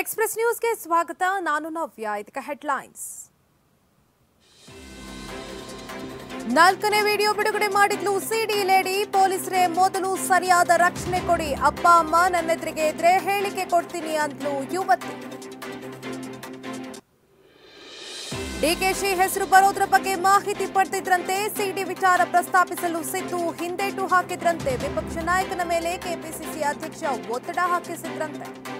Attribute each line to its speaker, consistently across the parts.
Speaker 1: Express ನ್ಯೂಸ್ಗೆ ಸ್ವಾಗತ. ನಾನು ನವ್ಯ. ಹೆಡ್ ಹೆಡ್ಲೈನ್ಸ್ ನಾಲ್ಕನೇ ವಿಡಿಯೋ ಬಿಡುಗಡೆ ಮಾಡಿದ್ಲು ಸಿಡಿ ಲೇಡಿ ಪೊಲೀಸರೇ ಮೊದಲು ಸರಿಯಾದ ರಕ್ಷಣೆ ಕೊಡಿ. ಅಪ್ಪ, ಅಮ್ಮ ನನ್ನೆದುರಿಗೆ ಇದ್ರೆ ಹೇಳಿಕೆ ಕೊಡ್ತೀನಿ ಅಂದ್ಲು ಯುವತಿ. ಡಿಕೆಶಿ ಹೆಸರು ಬರೋದ್ರ ಬಗ್ಗೆ ಮಾಹಿತಿ ಪಡೆದಿದ್ರಂತೆ. ಸಿಡಿ ವಿಚಾರ ಪ್ರಸ್ತಾಪಿಸಲು ಸಿದ್ದು ಹಿಂದೇಟು ಹಾಕಿದ್ರಂತೆ. ವಿಪಕ್ಷ ನಾಯಕನ ಮೇಲೆ ಕೆಪಿಸಿಸಿ ಅಧ್ಯಕ್ಷ ಒತ್ತಡ ಹಾಕಿಸಿದ್ರಂತೆ.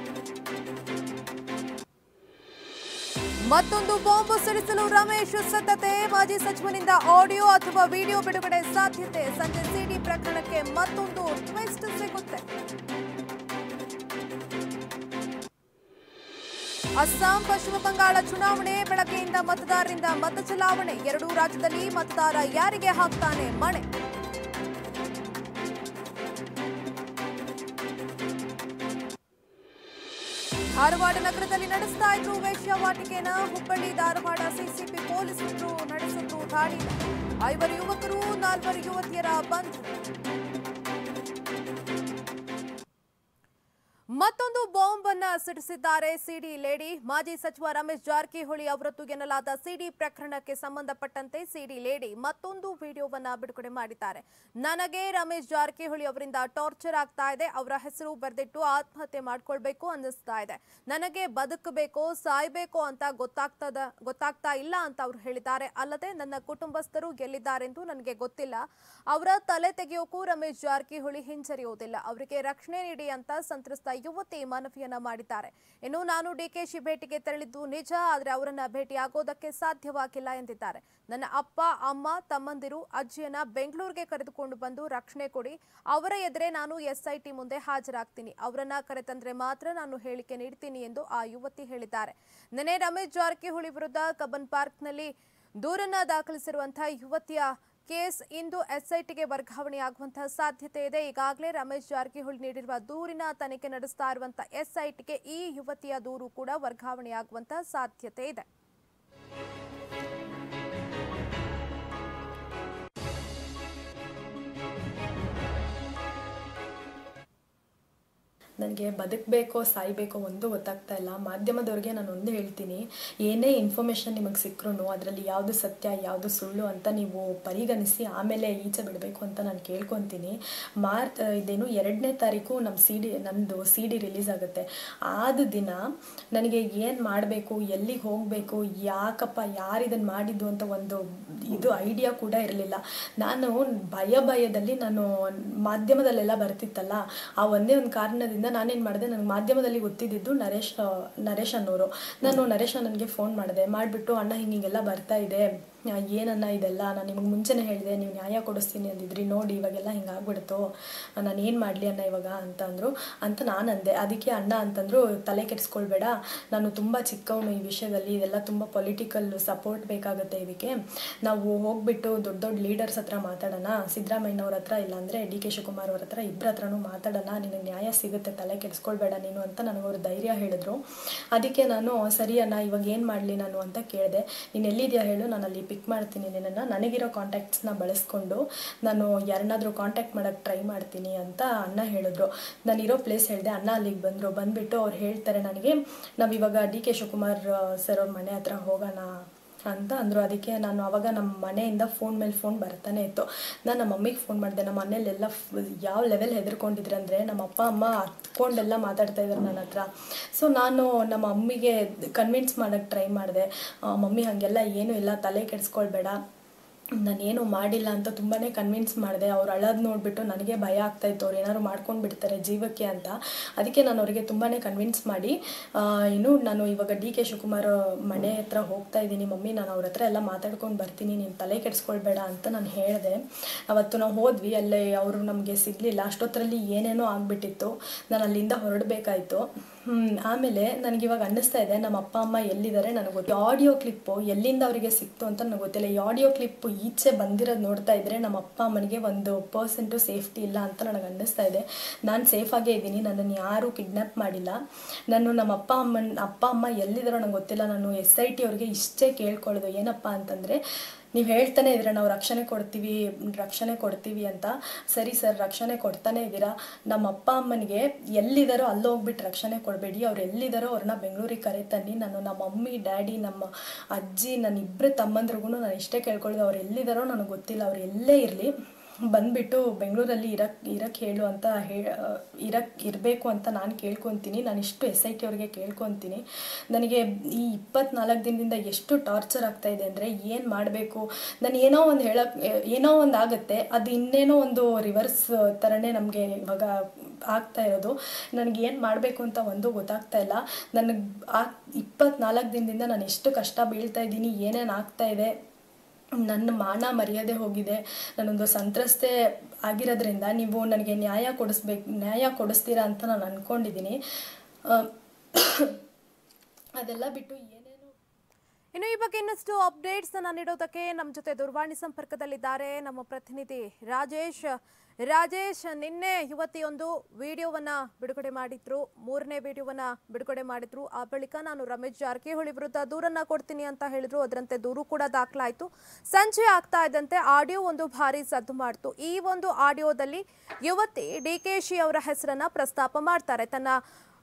Speaker 1: ಮತ್ತೊಂದು ಬಾಂಬ್ ಸಿಡಿಸಲು ರಮೇಶ್ ಸತತೆ. ಮಾಜಿ ಸಚಿವನಿಂದ ಆಡಿಯೋ ಅಥವಾ ವಿಡಿಯೋ ಬಿಡುಗಡೆ ಸಾಧ್ಯತೆ. ಸಂಜೆ ಸಿಡಿ ಪ್ರಕರಣಕ್ಕೆ ಮತ್ತೊಂದು ಟ್ವಿಸ್ಟ್ ಸಿಗುತ್ತೆ. ಅಸ್ಸಾಂ, ಪಶ್ಚಿಮ ಬಂಗಾಳ ಚುನಾವಣೆ, ಬೆಳಗ್ಗೆಯಿಂದ ಮತದಾರರಿಂದ ಮತ ಚಲಾವಣೆ. ಎರಡೂ ರಾಜ್ಯದಲ್ಲಿ ಮತದಾರ ಯಾರಿಗೆ ಹಾಕ್ತಾನೆ ಮಣೆ? ಧಾರವಾಡ ನಗರದಲ್ಲಿ ನಡೆಸ್ತಾ ಇದ್ರು ವೇಶ್ಯಾವಾಟಿಕೆನ ಹುಬ್ಬಳ್ಳಿ, ಧಾರವಾಡ ಸಿಸಿಪಿ ಪೊಲೀಸರು ನಡೆಸಿದ್ರು ದಾಳಿ ಐವರು ಯುವಕರು, ನಾಲ್ವರು ಯುವತಿಯರ ಬಂಧನ ಮತ್ತೊಂದು ಬಾಂಬ್ ಅನ್ನ ಸಿಡಿಸಿದ್ದಾರೆ ಸಿಡಿ ಲೇಡಿ. ಮಾಜಿ ಸಚಿವ ರಮೇಶ್ ಜಾರಕಿಹೊಳಿ ಅವರದ್ದು ಎನ್ನಲಾದ ಸಿಡಿ ಪ್ರಕರಣಕ್ಕೆ ಸಂಬಂಧಪಟ್ಟಂತೆ ಸಿಡಿ ಲೇಡಿ ಮತ್ತೊಂದು ವಿಡಿಯೋವನ್ನ ಬಿಡುಗಡೆ ಮಾಡಿದ್ದಾರೆ. ನನಗೆ ರಮೇಶ್ ಜಾರಕಿಹೊಳಿ ಅವರಿಂದ ಟಾರ್ಚರ್ ಆಗ್ತಾ ಇದೆ. ಅವರ ಹೆಸರು ಬರೆದಿಟ್ಟು ಆತ್ಮಹತ್ಯೆ ಮಾಡ್ಕೊಳ್ಬೇಕು ಅನ್ನಿಸ್ತಾ ಇದೆ. ನನಗೆ ಬದುಕಬೇಕು, ಸಾಯ್ಬೇಕು ಅಂತ ಗೊತ್ತಾಗ್ತದ, ಗೊತ್ತಾಗ್ತಾ ಇಲ್ಲ ಅಂತ ಅವರು ಹೇಳಿದ್ದಾರೆ. ಅಲ್ಲದೆ ನನ್ನ ಕುಟುಂಬಸ್ಥರು ಗೆಲ್ಲಿದ್ದಾರೆಂದು ನನಗೆ ಗೊತ್ತಿಲ್ಲ. ಅವರ ತಲೆ ತೆಗೆಯೋಕ್ಕೂ ರಮೇಶ್ ಜಾರಕಿಹೊಳಿ ಹಿಂಜರಿಯೋದಿಲ್ಲ ಅವರಿಗೆ ರಕ್ಷಣೆ ನೀಡಿ ಅಂತ ಸಂತ್ರಸ್ತ ಯುವತಿ ಮನವಿಯನ್ನ ಮಾಡಿದ್ದಾರೆ. ಇನ್ನು ನಾನು ಡಿಕೆಶಿ ಭೇಟಿಗೆ ತೆರಳಿದ್ದು ನಿಜ, ಆದರೆ ಅವರನ್ನ ಭೇಟಿಯಾಗೋದಕ್ಕೆ ಸಾಧ್ಯವಾಗಿಲ್ಲ ಎಂದಿದ್ದಾರೆ. ನನ್ನ ಅಪ್ಪ, ಅಮ್ಮ, ತಮ್ಮಂದಿರು, ಅಜ್ಜಿಯನ್ನ ಬೆಂಗಳೂರಿಗೆ ಕರೆದುಕೊಂಡು ಬಂದು ರಕ್ಷಣೆ ಕೊಡಿ. ಅವರ ಎದುರೆ ನಾನು ಎಸ್ಐಟಿ ಮುಂದೆ ಹಾಜರಾಗ್ತೀನಿ. ಅವರನ್ನ ಕರೆತಂದ್ರೆ ಮಾತ್ರ ನಾನು ಹೇಳಿಕೆ ನೀಡ್ತೀನಿ ಎಂದು ಆ ಯುವತಿ ಹೇಳಿದ್ದಾರೆ. ನಿನ್ನೆ ರಮೇಶ್ ಜಾರಕಿಹೊಳಿ ವಿರುದ್ಧ ಕಬ್ಬನ್ ಪಾರ್ಕ್ನಲ್ಲಿ ದೂರನ್ನ ದಾಖಲಿಸಿರುವಂತಹ ಯುವತಿಯ ಕೇಸ್ ಇಂದು ಎಸ್ಐಟಿಗೆ ವರ್ಗಾವಣೆಯಾಗುವಂತಹ ಸಾಧ್ಯತೆ ಇದೆ. ಈಗಾಗಲೇ ರಮೇಶ್ ಜಾರಕಿಹೊಳಿ ನೀಡಿರುವ ದೂರಿನ ತನಿಖೆ ನಡೆಸ್ತಾ ಇರುವಂತಹ ಎಸ್ಐಟಿಗೆ ಈ ಯುವತಿಯ ದೂರು ಕೂಡ ವರ್ಗಾವಣೆಯಾಗುವಂತಹ ಸಾಧ್ಯತೆ ಇದೆ.
Speaker 2: ನನಗೆ ಬದುಕಬೇಕೋ, ಸಾಯ್ಬೇಕೋ ಒಂದು ಗೊತ್ತಾಗ್ತಾ ಇಲ್ಲ. ಮಾಧ್ಯಮದವ್ರಿಗೆ ನಾನು ಒಂದು ಹೇಳ್ತೀನಿ, ಏನೇ ಇನ್ಫಾರ್ಮೇಷನ್ ನಿಮಗೆ ಸಿಕ್ಕರೂ ಅದರಲ್ಲಿ ಯಾವುದು ಸತ್ಯ, ಯಾವುದು ಸುಳ್ಳು ಅಂತ ನೀವು ಪರಿಗಣಿಸಿ, ಆಮೇಲೆ ಈಚೆ ಬಿಡಬೇಕು ಅಂತ ನಾನು ಕೇಳ್ಕೊತೀನಿ. ಮಾರ್ಚ್ ಇದೇನು ಎರಡನೇ ತಾರೀಕು ನಮ್ಮ ಸಿ ಡಿ ನಮ್ಮದು ಸಿ ಡಿ ರಿಲೀಸ್ ಆಗುತ್ತೆ. ಆದ ದಿನ ನನಗೆ ಏನು ಮಾಡಬೇಕು, ಎಲ್ಲಿಗೆ ಹೋಗಬೇಕು, ಯಾಕಪ್ಪ ಯಾರು ಇದನ್ನು ಮಾಡಿದ್ದು ಅಂತ ಒಂದು ಇದು ಐಡಿಯಾ ಕೂಡ ಇರಲಿಲ್ಲ. ನಾನು ಭಯ ಭಯದಲ್ಲಿ ನಾನು ಮಾಧ್ಯಮದಲ್ಲೆಲ್ಲ ಬರ್ತಿತ್ತಲ್ಲ, ಆ ಒಂದೇ ಒಂದು ಕಾರಣದಿಂದ ನಾನೇನು ಮಾಡಿದೆ ನನಗೆ ಮಾಧ್ಯಮದಲ್ಲಿ ಗೊತ್ತಿದ್ದಿದ್ದು ನರೇಶ್ ನರೇಶ್ ಅನ್ನೋರು. ನಾನು ನರೇಶ್ ನನಗೆ ಫೋನ್ ಮಾಡಿದೆ, ಮಾಡಿಬಿಟ್ಟು ಅಣ್ಣ ಹಿಂಗಿಂಗೆಲ್ಲ ಬರ್ತಾ ಇದೆ. ಏನನ್ನ ಇದೆಲ್ಲ ನಾನು ನಿಮಗೆ ಮುಂಚೆನೇ ಹೇಳಿದೆ, ನೀವು ನ್ಯಾಯ ಕೊಡಿಸ್ತೀನಿ ಅಂದಿದ್ರಿ, ನೋಡಿ ಇವಾಗೆಲ್ಲ ಹಿಂಗೆ ಆಗಿಬಿಡುತ್ತೋ ನಾನು ಏನು ಮಾಡಲಿ ಅಣ್ಣ ಇವಾಗ ಅಂತ ಅಂದರು, ಅಂತ ನಾನು ಅಂದೆ. ಅದಕ್ಕೆ ಅಣ್ಣ ಅಂತಂದರು, ತಲೆ ಕೆಡಿಸ್ಕೊಳ್ಬೇಡ. ನಾನು ತುಂಬ ಚಿಕ್ಕವನು ಈ ವಿಷಯದಲ್ಲಿ, ಇದೆಲ್ಲ ತುಂಬ ಪೊಲಿಟಿಕಲ್ ಸಪೋರ್ಟ್ ಬೇಕಾಗುತ್ತೆ ಇದಕ್ಕೆ. ನಾವು ಹೋಗ್ಬಿಟ್ಟು ದೊಡ್ಡ ದೊಡ್ಡ ಲೀಡರ್ಸ್ ಹತ್ರ ಮಾತಾಡೋಣ. ಸಿದ್ದರಾಮಯ್ಯನವ್ರ ಹತ್ರ ಇಲ್ಲಾಂದರೆ ಡಿ ಕೆ ಶಿವಕುಮಾರ್ ಅವ್ರ ಹತ್ರ ಇಬ್ಬರ ಹತ್ರನೂ ಮಾತಾಡೋಣ. ನಿನಗೆ ನ್ಯಾಯ ಸಿಗುತ್ತೆ, ತಲೆ ಕೆಡಿಸ್ಕೊಳ್ಬೇಡ ನೀನು ಅಂತ ನನಗವ್ರು ಧೈರ್ಯ ಹೇಳಿದ್ರು. ಅದಕ್ಕೆ ನಾನು, ಸರಿ ಅಣ್ಣ, ಇವಾಗ ಏನು ಮಾಡಲಿ ನಾನು ಅಂತ ಕೇಳಿದೆ. ನೀನು ಎಲ್ಲಿದೆಯಾ ಹೇಳು, ನಾನು ಅಲ್ಲಿ ಪಿಕ್ ಮಾಡ್ತೀನಿ ನಿನ್ನನ್ನು. ನನಗಿರೋ ಕಾಂಟ್ಯಾಕ್ಟ್ಸ್ನ ಬಳಸ್ಕೊಂಡು ನಾನು ಯಾರನ್ನಾದರೂ ಕಾಂಟ್ಯಾಕ್ಟ್ ಮಾಡೋಕ್ಕೆ ಟ್ರೈ ಮಾಡ್ತೀನಿ ಅಂತ ಅಣ್ಣ ಹೇಳಿದ್ರು. ನಾನು ಇರೋ ಪ್ಲೇಸ್ ಹೇಳಿದೆ, ಅಣ್ಣ ಅಲ್ಲಿಗೆ ಬಂದರು. ಬಂದುಬಿಟ್ಟು ಅವ್ರು ಹೇಳ್ತಾರೆ ನನಗೆ ನಾವು ಇವಾಗ ಡಿ ಕೆ ಶಿವಕುಮಾರ್ ಸರ್ ಅವ್ರ ಮನೆ ಹತ್ರ ಹೋಗೋಣ ಅಂತ ಅಂದರು. ಅದಕ್ಕೆ ನಾನು ಅವಾಗ ನಮ್ಮ ಮನೆಯಿಂದ ಫೋನ್ ಮೇಲೆ ಫೋನ್ ಬರ್ತಾನೆ ಇತ್ತು. ನಾನು ನಮ್ಮ ಮಮ್ಮಿಗೆ ಫೋನ್ ಮಾಡಿದೆ. ನಮ್ಮ ಮನೇಲೆಲ್ಲ ಯಾವ ಲೆವೆಲ್ ಹೆದರ್ಕೊಂಡಿದ್ರು ಅಂದರೆ ನಮ್ಮ ಅಪ್ಪ, ಅಮ್ಮ ಹತ್ಕೊಂಡೆಲ್ಲ ಮಾತಾಡ್ತಾ ಇದ್ದಾರೆ ನನ್ನ ಹತ್ರ. ಸೊ ನಾನು ನಮ್ಮ ಅಮ್ಮಿಗೆ ಕನ್ವಿನ್ಸ್ ಮಾಡೋಕ್ಕೆ ಟ್ರೈ ಮಾಡಿದೆ. ಮಮ್ಮಿ, ಹಾಗೆಲ್ಲ ಏನೂ ಇಲ್ಲ. ತಲೆ ಕೆಡಿಸ್ಕೊಳ್ಬೇಡ. ನಾನೇನು ಮಾಡಿಲ್ಲ ಅಂತ ತುಂಬಾ ಕನ್ವಿನ್ಸ್ ಮಾಡಿದೆ. ಅವ್ರು ಅಳೋದು ನೋಡಿಬಿಟ್ಟು ನನಗೆ ಭಯ ಆಗ್ತಾಯಿತ್ತು ಅವ್ರು ಏನಾದ್ರು ಮಾಡ್ಕೊಂಡು ಬಿಡ್ತಾರೆ ಜೀವಕ್ಕೆ ಅಂತ. ಅದಕ್ಕೆ ನಾನು ಅವರಿಗೆ ತುಂಬಾ ಕನ್ವಿನ್ಸ್ ಮಾಡಿ ಇನ್ನು ನಾನು ಇವಾಗ ಡಿ ಕೆ ಶಿವಕುಮಾರ್ ಮನೆ ಹತ್ರ ಹೋಗ್ತಾ ಇದ್ದೀನಿ. ಮಮ್ಮಿ, ನಾನು ಅವ್ರ ಹತ್ರ ಎಲ್ಲ ಮಾತಾಡ್ಕೊಂಡು ಬರ್ತೀನಿ. ನೀನು ತಲೆ ಕೆಡಿಸ್ಕೊಳ್ಬೇಡ ಅಂತ ನಾನು ಹೇಳಿದೆ. ಅವತ್ತು ನಾವು ಹೋದ್ವಿ. ಅಲ್ಲೇ ಅವರು ನಮಗೆ ಸಿಗಲಿಲ್ಲ. ಅಷ್ಟೊತ್ತರಲ್ಲಿ ಏನೇನೋ ಆಗಿಬಿಟ್ಟಿತ್ತು. ನಾನು ಅಲ್ಲಿಂದ ಹೊರಡಬೇಕಾಯ್ತು. ಆಮೇಲೆ ನನಗೆ ಇವಾಗ ಅನ್ನಿಸ್ತಾ ಇದೆ, ನಮ್ಮ ಅಪ್ಪ, ಅಮ್ಮ ಎಲ್ಲಿದ್ದಾರೆ ನನಗೆ ಗೊತ್ತು. ಆಡಿಯೋ ಕ್ಲಿಪ್ಪು ಎಲ್ಲಿಂದ ಅವರಿಗೆ ಸಿಕ್ತು ಅಂತ ನನಗೆ ಗೊತ್ತಿಲ್ಲ. ಈ ಆಡಿಯೋ ಕ್ಲಿಪ್ಪು ಈಚೆ ಬಂದಿರೋದು ನೋಡ್ತಾ ಇದ್ರೆ ನಮ್ಮ ಅಪ್ಪ, ಅಮ್ಮನಿಗೆ ಒಂದು ಪರ್ಸೆಂಟು ಸೇಫ್ಟಿ ಇಲ್ಲ ಅಂತ ನನಗೆ ಅನ್ನಿಸ್ತಾ ಇದೆ. ನಾನು ಸೇಫಾಗೇ ಇದ್ದೀನಿ, ನನ್ನನ್ನು ಯಾರೂ ಕಿಡ್ನಾಪ್ ಮಾಡಿಲ್ಲ. ನಾನು ನಮ್ಮ ಅಪ್ಪ, ಅಮ್ಮನ, ಅಪ್ಪ, ಅಮ್ಮ ಎಲ್ಲಿದ್ದಾರೋ ನನಗೆ ಗೊತ್ತಿಲ್ಲ. ನಾನು ಎಸ್ ಐ ಟಿ ಅವ್ರಿಗೆ ಇಷ್ಟೇ ಕೇಳ್ಕೊಳ್ಳೋದು ಏನಪ್ಪ ಅಂತಂದರೆ ನೀವು ಹೇಳ್ತಾನೆ ಇದ್ದೀರಾ, ನಾವು ರಕ್ಷಣೆ ಕೊಡ್ತೀವಿ ರಕ್ಷಣೆ ಕೊಡ್ತೀವಿ ಅಂತ? ಸರಿ ಸರ್, ರಕ್ಷಣೆ ಕೊಡ್ತಾನೆ ಇದ್ದೀರಾ? ನಮ್ಮ ಅಪ್ಪ ಅಮ್ಮನಿಗೆ ಎಲ್ಲಿದ್ದಾರೋ ಅಲ್ಲಿ ಹೋಗ್ಬಿಟ್ಟು ರಕ್ಷಣೆ ಕೊಡಬೇಡಿ. ಅವ್ರು ಎಲ್ಲಿದ್ದಾರೋ ಅವ್ರನ್ನ ಬೆಂಗಳೂರಿಗೆ ಕರೆ ತನ್ನಿ ನಾನು ನಮ್ಮ ಮಮ್ಮಿ, ಡ್ಯಾಡಿ, ನಮ್ಮ ಅಜ್ಜಿ ನನ್ನ ಇಬ್ಬರು ತಮ್ಮಂದ್ರಿಗೂ ನಾನು ಇಷ್ಟೇ ಕೇಳ್ಕೊಳ್ಳೋದು ಅವ್ರು ಎಲ್ಲಿದ್ದಾರೋ ನನಗೆ ಗೊತ್ತಿಲ್ಲ. ಅವ್ರು ಎಲ್ಲೇ ಇರಲಿ. ಬಂದ್ಬಿಟ್ಟು ಬೆಂಗಳೂರಲ್ಲಿ ಇರಕ್ ಇರಕ್ಕೆ ಹೇಳು ಅಂತ ಹೇ ಇರಕ್ಕೆ ಇರಬೇಕು ಅಂತ ನಾನು ಕೇಳ್ಕೊತೀನಿ. ನಾನು ಇಷ್ಟು ಎಸ್ ಐ ಟಿ ಅವ್ರಿಗೆ ಕೇಳ್ಕೊತೀನಿ. ನನಗೆ ಈ ಇಪ್ಪತ್ನಾಲ್ಕು ದಿನದಿಂದ ಎಷ್ಟು ಟಾರ್ಚರ್ ಆಗ್ತಾ ಇದೆ ಅಂದರೆ ಏನು ಮಾಡಬೇಕು? ನಾನು ಏನೋ ಒಂದು ಹೇಳಕ್ಕೆ ಏನೋ ಒಂದು ಆಗುತ್ತೆ. ಅದು ಇನ್ನೇನೋ ಒಂದು ರಿವರ್ಸ್ ಥರನೇ ನಮಗೆ ಇವಾಗ ಆಗ್ತಾ ಇರೋದು. ನನಗೆ ಏನು ಮಾಡಬೇಕು ಅಂತ ಒಂದು ಗೊತ್ತಾಗ್ತಾ ಇಲ್ಲ. ನನಗೆ ಆ ಇಪ್ಪತ್ನಾಲ್ಕು ದಿನದಿಂದ ನಾನು ಎಷ್ಟು ಕಷ್ಟ ಬೀಳ್ತಾ ಇದ್ದೀನಿ, ಏನೇನು ಇದೆ ನನ್ನ ಮಾನ ಮರ್ಯಾದೆ ಹೋಗಿದೆ, ನಾನೊಂದು ಸಂತ್ರಸ್ತೆ ಆಗಿರೋದ್ರಿಂದ ನೀವು ನನಗೆ ನ್ಯಾಯ ಕೊಡಿಸ್ಬೇಕು, ನ್ಯಾಯ ಕೊಡಿಸ್ತೀರಾ ಅಂತ ನಾನು ಅಂದ್ಕೊಂಡಿದ್ದೀನಿ ಅದೆಲ್ಲ ಬಿಟ್ಟು ಏನೇನು?
Speaker 1: ಇನ್ನು ಈ ಬಗ್ಗೆ ಇನ್ನಷ್ಟು ಅಪ್ಡೇಟ್ಸ್ ನಾನು ನೀಡೋದಕ್ಕೆ ನಮ್ಮ ಜೊತೆ ದೂರವಾಣಿ ಸಂಪರ್ಕದಲ್ಲಿದ್ದಾರೆ ನಮ್ಮ ಪ್ರತಿನಿಧಿ ರಾಜೇಶ್. ರಾಜೇಶ್ ನಿನ್ನೆ ಯುವತಿಯೊಂದು ವಿಡಿಯೋವನ್ನ ಬಿಡುಗಡೆ ಮಾಡಿದ್ರು. ಮೂರನೇ ವಿಡಿಯೋವನ್ನ ಬಿಡುಗಡೆ ಮಾಡಿದ್ರು. ಆ ಬಳಿಕ ನಾನು ರಮೇಶ್ ಜಾರಕಿಹೊಳಿ ವಿರುದ್ಧ ದೂರನ್ನ ಕೊಡ್ತೀನಿ ಅಂತ ಹೇಳಿದ್ರು. ಅದರಂತೆ ದೂರು ಕೂಡ ದಾಖಲಾಯಿತು. ಸಂಜೆ ಆಗ್ತಾ ಇದ್ದಂತೆ ಆಡಿಯೋ ಒಂದು ಭಾರಿ ಸದ್ದು ಮಾಡ್ತು. ಈ ಒಂದು ಆಡಿಯೋದಲ್ಲಿ ಯುವತಿ ಡಿ ಕೆ ಅವರ ಹೆಸರನ್ನ ಪ್ರಸ್ತಾಪ ಮಾಡ್ತಾರೆ. ತನ್ನ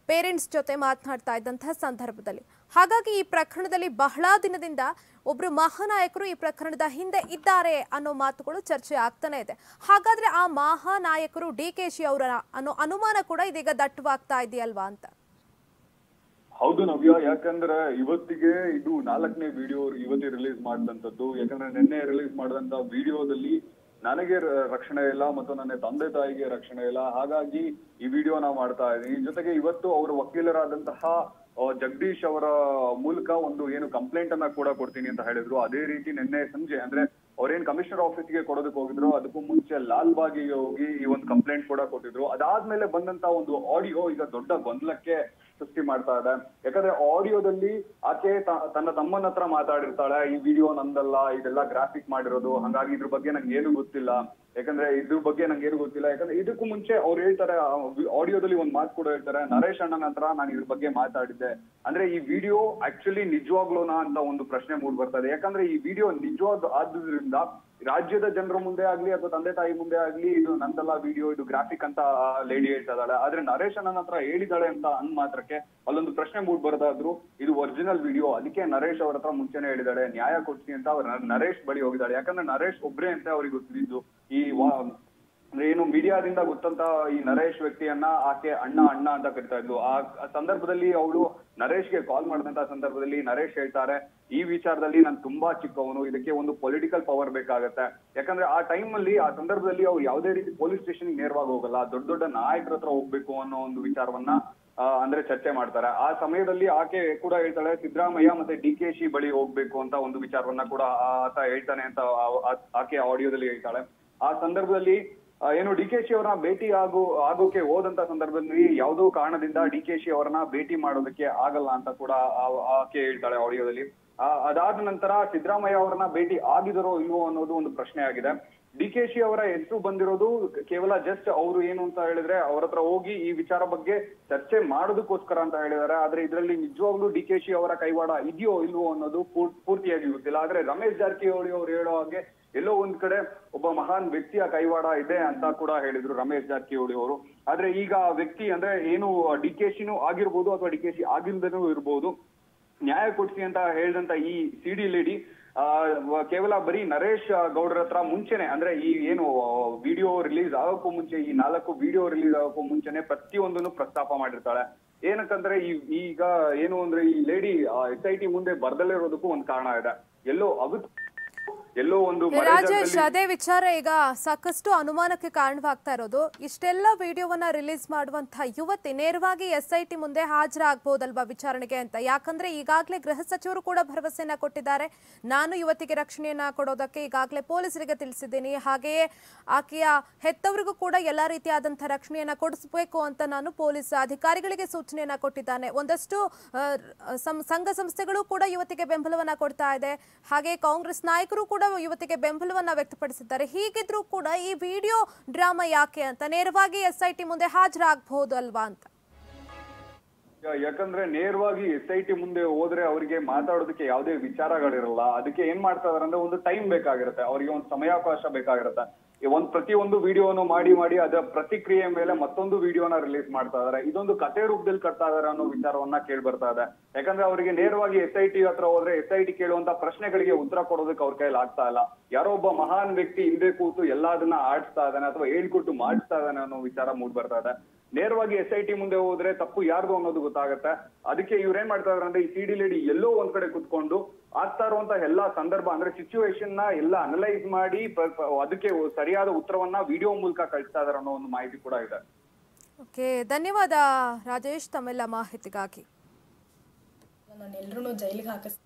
Speaker 1: ಪೇರೆಂಟ್ಸ್ ಜೊತೆ ಮಾತನಾಡ್ತಾ ಇದ್ದಂತಹ ಸಂದರ್ಭದಲ್ಲಿ. ಹಾಗಾಗಿ ಈ ಪ್ರಕರಣದಲ್ಲಿ ಬಹಳ ದಿನದಿಂದ ಒಬ್ರು ಮಹಾನಾಯಕರು ಈ ಪ್ರಕರಣದ ಹಿಂದೆ ಇದ್ದಾರೆ ಅನ್ನೋ ಮಾತುಗಳು ಚರ್ಚೆ ಆಗ್ತಾನೆ ಇದೆ. ಹಾಗಾದ್ರೆ ಆ ಮಹಾನಾಯಕರು ಡಿ ಕೆ ಶಿ ಅವರ ಅನ್ನೋ ಅನುಮಾನ ಕೂಡ ಇದೀಗ ದಟ್ಟವಾಗ್ತಾ ಇದೆಯಲ್ವಾ ಅಂತ?
Speaker 3: ಹೌದು ನವ್ಯ, ಯಾಕಂದ್ರೆ ಇವತ್ತಿಗೆ ಇದು ನಾಲ್ಕನೇ ವಿಡಿಯೋ ಇವತ್ತಿ ರಿಲೀಸ್ ಮಾಡಿದಂತದ್ದು ಯಾಕಂದ್ರೆ ನಿನ್ನೆ ರಿಲೀಸ್ ಮಾಡಿದಂತ ವಿಡಿಯೋದಲ್ಲಿ ನನಗೆ ರಕ್ಷಣೆ ಇಲ್ಲ ಮತ್ತು ನನ್ನ ತಂದೆ ತಾಯಿಗೆ ರಕ್ಷಣೆ ಇಲ್ಲ. ಹಾಗಾಗಿ ಈ ವಿಡಿಯೋ ನಾವು ಮಾಡ್ತಾ ಇದ್ದೀನಿ ಜೊತೆಗೆ ಇವತ್ತು ಅವರ ವಕೀಲರಾದಂತಹ ಜಗದೀಶ್ ಅವರ ಮೂಲಕ ಒಂದು ಏನು ಕಂಪ್ಲೇಂಟ್ ಅನ್ನ ಕೂಡ ಕೊಡ್ತೀನಿ ಅಂತ ಹೇಳಿದ್ರು. ಅದೇ ರೀತಿ ನಿನ್ನೆ ಸಂಜೆ, ಅಂದ್ರೆ ಅವ್ರೇನ್ ಕಮಿಷನರ್ ಆಫೀಸ್ಗೆ ಕೊಡೋದಕ್ಕೆ ಹೋಗಿದ್ರು, ಅದಕ್ಕೂ ಮುಂಚೆ ಲಾಲ್ ಬಾಗಿಗೆ ಹೋಗಿ ಈ ಒಂದು ಕಂಪ್ಲೇಂಟ್ ಕೂಡ ಕೊಟ್ಟಿದ್ರು. ಅದಾದ್ಮೇಲೆ ಬಂದಂತ ಒಂದು ಆಡಿಯೋ ಈಗ ದೊಡ್ಡ ಗೊಂದಲಕ್ಕೆ ಸೃಷ್ಟಿ ಮಾಡ್ತಾ ಇದೆ. ಯಾಕಂದ್ರೆ ಆಡಿಯೋದಲ್ಲಿ ಆಕೆ ತನ್ನ ತಮ್ಮನ ಹತ್ರ ಮಾತಾಡಿರ್ತಾಳೆ, ಈ ವಿಡಿಯೋ ನಂದಲ್ಲ, ಇದೆಲ್ಲ ಗ್ರಾಫಿಕ್ ಮಾಡಿರೋದು, ಹಾಗಾಗಿ ಇದ್ರ ಬಗ್ಗೆ ನಂಗೆ ಏನು ಗೊತ್ತಿಲ್ಲ. ಯಾಕಂದ್ರೆ ಇದ್ರ ಬಗ್ಗೆ ನಂಗೆ ಏನು ಗೊತ್ತಿಲ್ಲ. ಯಾಕಂದ್ರೆ ಇದಕ್ಕೂ ಮುಂಚೆ ಅವ್ರು ಹೇಳ್ತಾರೆ ಆಡಿಯೋದಲ್ಲಿ ಒಂದ್ ಮಾತು ಕೂಡ ಹೇಳ್ತಾರೆ, ನರೇಶ್ ಅಣ್ಣನ ಹತ್ರ ನಾನು ಇದ್ರ ಬಗ್ಗೆ ಮಾತಾಡಿದ್ದೆ. ಅಂದ್ರೆ ಈ ವಿಡಿಯೋ ಆಕ್ಚುಲಿ ನಿಜವಾಗ್ಲೂನಾ ಅಂತ ಒಂದು ಪ್ರಶ್ನೆ ಮೂಡ್ ಬರ್ತಾ ಇದೆ. ಯಾಕಂದ್ರೆ ಈ ವಿಡಿಯೋ ನಿಜವಾದ ಆದ್ರಿಂದ ರಾಜ್ಯದ ಜನರ ಮುಂದೆ ಆಗ್ಲಿ ಅಥವಾ ತಂದೆ ತಾಯಿ ಮುಂದೆ ಆಗ್ಲಿ ಇದು ನಂದಲ್ಲ ವಿಡಿಯೋ ಇದು ಗ್ರಾಫಿಕ್ ಅಂತ ಲೇಡಿ ಹೇಳ್ತಾ ಇದ್ದಾಳೆ ಆದ್ರೆ ನರೇಶ್ ನನ್ನ ಹತ್ರ ಹೇಳಿದಾಳೆ ಅಂತ ಅಂದ್ ಮಾತ್ರಕ್ಕೆ ಅಲ್ಲೊಂದು ಪ್ರಶ್ನೆ ಮೂಡ್ ಇದು ಒರಿಜಿನಲ್ ವಿಡಿಯೋ ಅದಕ್ಕೆ ನರೇಶ್ ಅವ್ರ ಹತ್ರ ಮುಂಚೆನೆ ಹೇಳಿದಾಳೆ, ನ್ಯಾಯ ಕೊಡ್ತೀನಿ ಅಂತ ಅವ್ರ ನರೇಶ್ ಬಳಿ ಹೋಗಿದ್ದಾಳೆ. ಯಾಕಂದ್ರೆ ನರೇಶ್ ಒಬ್ರೇ ಅಂತ ಅವ್ರಿಗೆ ಗೊತ್ತಿದ್ದು ಈ ಅಂದ್ರೆ ಏನು ಮೀಡಿಯಾದಿಂದ ಗೊತ್ತಂತ ಈ ನರೇಶ್ ವ್ಯಕ್ತಿಯನ್ನ ಆಕೆ ಅಣ್ಣ ಅಣ್ಣ ಅಂತ ಕರಿತಾ ಇದ್ಲು. ಆ ಸಂದರ್ಭದಲ್ಲಿ ಅವಳು ನರೇಶ್ಗೆ ಕಾಲ್ ಮಾಡಿದಂತ ಸಂದರ್ಭದಲ್ಲಿ ನರೇಶ್ ಹೇಳ್ತಾರೆ, ಈ ವಿಚಾರದಲ್ಲಿ ನಾನು ತುಂಬಾ ಚಿಕ್ಕವನು, ಇದಕ್ಕೆ ಒಂದು ಪೊಲಿಟಿಕಲ್ ಪವರ್ ಬೇಕಾಗತ್ತೆ. ಯಾಕಂದ್ರೆ ಆ ಟೈಮ್ ಅಲ್ಲಿ ಆ ಸಂದರ್ಭದಲ್ಲಿ ಅವ್ರು ಯಾವುದೇ ರೀತಿ ಪೊಲೀಸ್ ಸ್ಟೇಷನ್ ನೇರವಾಗಿ ಹೋಗಲ್ಲ. ದೊಡ್ಡ ದೊಡ್ಡ ನಾಯಕರ ಹತ್ರ ಹೋಗ್ಬೇಕು ಅನ್ನೋ ಒಂದು ವಿಚಾರವನ್ನ ಅಂದ್ರೆ ಚರ್ಚೆ ಮಾಡ್ತಾರೆ. ಆ ಸಮಯದಲ್ಲಿ ಆಕೆ ಕೂಡ ಹೇಳ್ತಾಳೆ, ಸಿದ್ದರಾಮಯ್ಯ ಮತ್ತೆ ಡಿ ಕೆ ಶಿ ಬಳಿ ಹೋಗ್ಬೇಕು ಅಂತ ಒಂದು ವಿಚಾರವನ್ನ ಕೂಡ ಆತ ಹೇಳ್ತಾನೆ ಅಂತ ಆಕೆ ಆಡಿಯೋದಲ್ಲಿ ಹೇಳ್ತಾಳೆ. ಆ ಸಂದರ್ಭದಲ್ಲಿ ಏನು ಡಿ ಕೆ ಶಿ ಅವರನ್ನ ಭೇಟಿ ಆಗೋ, ಆಗೋಕೆ ಹೋದಂತ ಸಂದರ್ಭದಲ್ಲಿ ಯಾವುದೋ ಕಾರಣದಿಂದ ಡಿ ಕೆ ಶಿ ಅವರನ್ನ ಭೇಟಿ ಮಾಡೋದಕ್ಕೆ ಆಗಲ್ಲ ಅಂತ ಕೂಡ ಆಕೆ ಹೇಳ್ತಾಳೆ ಆಡಿಯೋದಲ್ಲಿ. ಅದಾದ ನಂತರ ಸಿದ್ದರಾಮಯ್ಯ ಅವರನ್ನ ಭೇಟಿ ಆಗಿದರೋ ಇಲ್ವೋ ಅನ್ನೋದು ಒಂದು ಪ್ರಶ್ನೆ ಆಗಿದೆ. ಡಿ ಕೆ ಶಿ ಅವರ ಹೆಸರು ಬಂದಿರೋದು ಕೇವಲ ಜಸ್ಟ್ ಅವರು ಏನು ಅಂತ ಹೇಳಿದ್ರೆ ಅವ್ರ ಹತ್ರ ಹೋಗಿ ಈ ವಿಚಾರ ಬಗ್ಗೆ ಚರ್ಚೆ ಮಾಡೋದಕ್ಕೋಸ್ಕರ ಅಂತ ಹೇಳಿದ್ದಾರೆ. ಆದ್ರೆ ಇದರಲ್ಲಿ ನಿಜವಾಗ್ಲೂ ಡಿ ಕೆ ಶಿ ಅವರ ಕೈವಾಡ ಇದೆಯೋ ಇಲ್ವೋ ಅನ್ನೋದು ಪೂರ್- ಪೂರ್ತಿಯಾಗಿ ಗೊತ್ತಿಲ್ಲ. ಆದ್ರೆ ರಮೇಶ್ ಜಾರಕಿಹೊಳಿ ಅವರು ಹೇಳೋ ಹಾಗೆ ಎಲ್ಲೋ ಒಂದ್ ಕಡೆ ಒಬ್ಬ ಮಹಾನ್ ವ್ಯಕ್ತಿಯ ಕೈವಾಡ ಇದೆ ಅಂತ ಕೂಡ ಹೇಳಿದ್ರು ರಮೇಶ್ ಜಾರಕಿಹೊಳಿ ಅವರು. ಆದ್ರೆ ಈಗ ಆ ವ್ಯಕ್ತಿ ಅಂದ್ರೆ ಏನು ಡಿ ಕೆ ಆಗಿರ್ಬೋದು ಅಥವಾ ಡಿ ಕೆ ಶಿ ಇರ್ಬೋದು. ನ್ಯಾಯ ಕೊಡ್ಸಿ ಅಂತ ಹೇಳಿದಂತ ಈ ಸಿ ಡಿ ಲೇಡಿ ಆ, ಕೇವಲ ಬರೀ ನರೇಶ್ ಗೌಡ್ರ ಹತ್ರ ಮುಂಚೆನೆ ಅಂದ್ರೆ ಈ ಏನು ವಿಡಿಯೋ ರಿಲೀಸ್ ಆಗೋಕ್ಕೂ ಮುಂಚೆ ಈ ನಾಲ್ಕು ವಿಡಿಯೋ ರಿಲೀಸ್ ಆಗೋಕ್ಕೂ ಮುಂಚೆನೆ ಪ್ರತಿಯೊಂದನ್ನು ಪ್ರಸ್ತಾಪ ಮಾಡಿರ್ತಾಳೆ. ಏನಕ್ಕಂದ್ರೆ ಈ ಈಗ ಏನು ಅಂದ್ರೆ ಈ ಲೇಡಿ ಎಸ್ ಐ ಟಿ ಮುಂದೆ ಬರ್ದಲ್ಲೇ ಇರೋದಕ್ಕೂ ಒಂದ್ ಕಾರಣ ಇದೆ. ಎಲ್ಲೋ ಅಗತ್ ಎಲ್ಲೋ ಒಂದು
Speaker 1: ರಾಜೇಶ್ ಅದೇ ವಿಚಾರ ಈಗ ಸಾಕಷ್ಟು ಅನುಮಾನಕ್ಕೆ ಕಾರಣವಾಗ್ತಾ ಇರೋದು. ಇಷ್ಟೆಲ್ಲ ವಿಡಿಯೋವನ್ನ ರಿಲೀಸ್ ಮಾಡುವಂತಹ ಯುವತಿ ನೇರವಾಗಿ ಎಸ್ ಐ ಟಿ ಮುಂದೆ ಹಾಜರಾಗಬಹುದಲ್ವಾ ವಿಚಾರಣೆಗೆ ಅಂತ? ಯಾಕಂದ್ರೆ ಈಗಾಗಲೇ ಗೃಹ ಸಚಿವರು ಕೂಡ ಭರವಸೆಯನ್ನ ಕೊಟ್ಟಿದ್ದಾರೆ. ನಾನು ಯುವತಿಗೆ ರಕ್ಷಣೆಯನ್ನ ಕೊಡೋದಕ್ಕೆ ಈಗಾಗಲೇ ಪೊಲೀಸರಿಗೆ ತಿಳಿಸಿದ್ದೀನಿ. ಹಾಗೆಯೇ ಆಕೆಯ ಹೆತ್ತವರಿಗೂ ಕೂಡ ಎಲ್ಲ ರೀತಿಯಾದಂತಹ ರಕ್ಷಣೆಯನ್ನ ಕೊಡಿಸಬೇಕು ಅಂತ ನಾನು ಪೊಲೀಸ್ ಅಧಿಕಾರಿಗಳಿಗೆ ಸೂಚನೆಯನ್ನ ಕೊಟ್ಟಿದ್ದಾನೆ. ಒಂದಷ್ಟು ಸಂಘ ಸಂಸ್ಥೆಗಳು ಕೂಡ ಯುವತಿಗೆ ಬೆಂಬಲವನ್ನ ಕೊಡ್ತಾ ಇದೆ. ಹಾಗೆ ಕಾಂಗ್ರೆಸ್ ನಾಯಕರು ಕೂಡ ಯುವತಿಗೆ ಬೆಂಬಲವನ್ನ ವ್ಯಕ್ತಪಡಿಸಿದ್ದಾರೆ. ಹೀಗಿದ್ರೂ ಕೂಡ ಈ ವಿಡಿಯೋ ಡ್ರಾಮಾ ಯಾಕೆ ಅಂತ ನೇರವಾಗಿ ಎಸ್ ಐ ಟಿ ಮುಂದೆ ಹಾಜರಾಗಬಹುದು ಅಲ್ವಾ ಅಂತ.
Speaker 3: ಯಾಕಂದ್ರೆ ನೇರವಾಗಿ ಎಸ್ ಐ ಟಿ ಮುಂದೆ ಹೋದ್ರೆ ಅವರಿಗೆ ಮಾತಾಡೋದಕ್ಕೆ ಯಾವುದೇ ವಿಚಾರಗಳಿರಲ್ಲ, ಅದಕ್ಕೆ ಏನ್ ಮಾಡ್ತಾ ಇದಾರೆ ಅಂದ್ರೆ ಒಂದು ಟೈಮ್ ಬೇಕಾಗಿರುತ್ತೆ, ಅವರಿಗೆ ಒಂದು ಸಮಯಾವಕಾಶ ಬೇಕಾಗಿರುತ್ತೆ. ಈ ಒಂದ್ ಪ್ರತಿ ಒಂದು ವಿಡಿಯೋನು ಮಾಡಿ ಮಾಡಿ ಅದರ ಪ್ರತಿಕ್ರಿಯೆ ಮೇಲೆ ಮತ್ತೊಂದು ವಿಡಿಯೋನ ರಿಲೀಸ್ ಮಾಡ್ತಾ ಇದಾರೆ. ಇದೊಂದು ಕತೆ ರೂಪದಲ್ಲಿ ಕಟ್ತಾ ಇದಾರೆ ಅನ್ನೋ ವಿಚಾರವನ್ನ ಕೇಳಿ ಬರ್ತಾ ಇದೆ. ಯಾಕಂದ್ರೆ ಅವರಿಗೆ ನೇರವಾಗಿ ಎಸ್ ಐ ಟಿ ಹತ್ರ ಹೋದ್ರೆ ಎಸ್ ಐ ಟಿ ಕೇಳುವಂತ ಪ್ರಶ್ನೆಗಳಿಗೆ ಉತ್ತರ ಕೊಡೋದಕ್ಕೆ ಅವ್ರ ಕೈಲಿ ಆಗ್ತಾ ಇಲ್ಲ. ಯಾರೋ ಒಬ್ಬ ಮಹಾನ್ ವ್ಯಕ್ತಿ ಹಿಂದೆ ಕೂತು ಎಲ್ಲದನ್ನ ಆಡಿಸ್ತಾ ಇದ್ದಾನೆ ಅಥವಾ ಹೇಳ್ಕೊಟ್ಟು ಮಾಡಿಸ್ತಾ ಇದ್ದಾನೆ ಅನ್ನೋ ವಿಚಾರ ಮೂಡ್ ಬರ್ತಾ ಇದೆ. ನೇರವಾಗಿ ಎಸ್ ಐ ಟಿ ಮುಂದೆ ಹೋದ್ರೆ ತಪ್ಪು ಯಾರ್ದು ಅನ್ನೋದು ಗೊತ್ತಾಗತ್ತೆ. ಅದಕ್ಕೆ ಇವ್ರು ಏನ್ ಮಾಡ್ತಾ ಇದಾರೆ ಅಂದ್ರೆ ಈ ಸಿಡಿ ಲೇಡಿ ಎಲ್ಲೋ ಒಂದ್ ಕಡೆ ಕುತ್ಕೊಂಡು ಆಗ್ತಾ ಇರುವಂತ ಎಲ್ಲಾ ಸಂದರ್ಭ ಅಂದ್ರೆ ಸಿಚುವೇಶನ್ನ ಎಲ್ಲ ಅನಲೈಸ್ ಮಾಡಿ ಅದಕ್ಕೆ ಸರಿಯಾದ ಉತ್ತರವನ್ನ ವಿಡಿಯೋ ಮೂಲಕ ಕಳಿಸ್ತಾ ಇದಾರೆ ಅನ್ನೋ ಒಂದು ಮಾಹಿತಿ ಕೂಡ ಇದೆ.
Speaker 1: ಓಕೆ ಧನ್ಯವಾದ ರಾಜೇಶ್ ತಮ್ಮೆಲ್ಲ ಮಾಹಿತಿಗಾಗಿ.
Speaker 2: ನಾನು ಎಲ್ಲರೂ ಜೈಲಿಗೆ ಹಾಕಿಸ್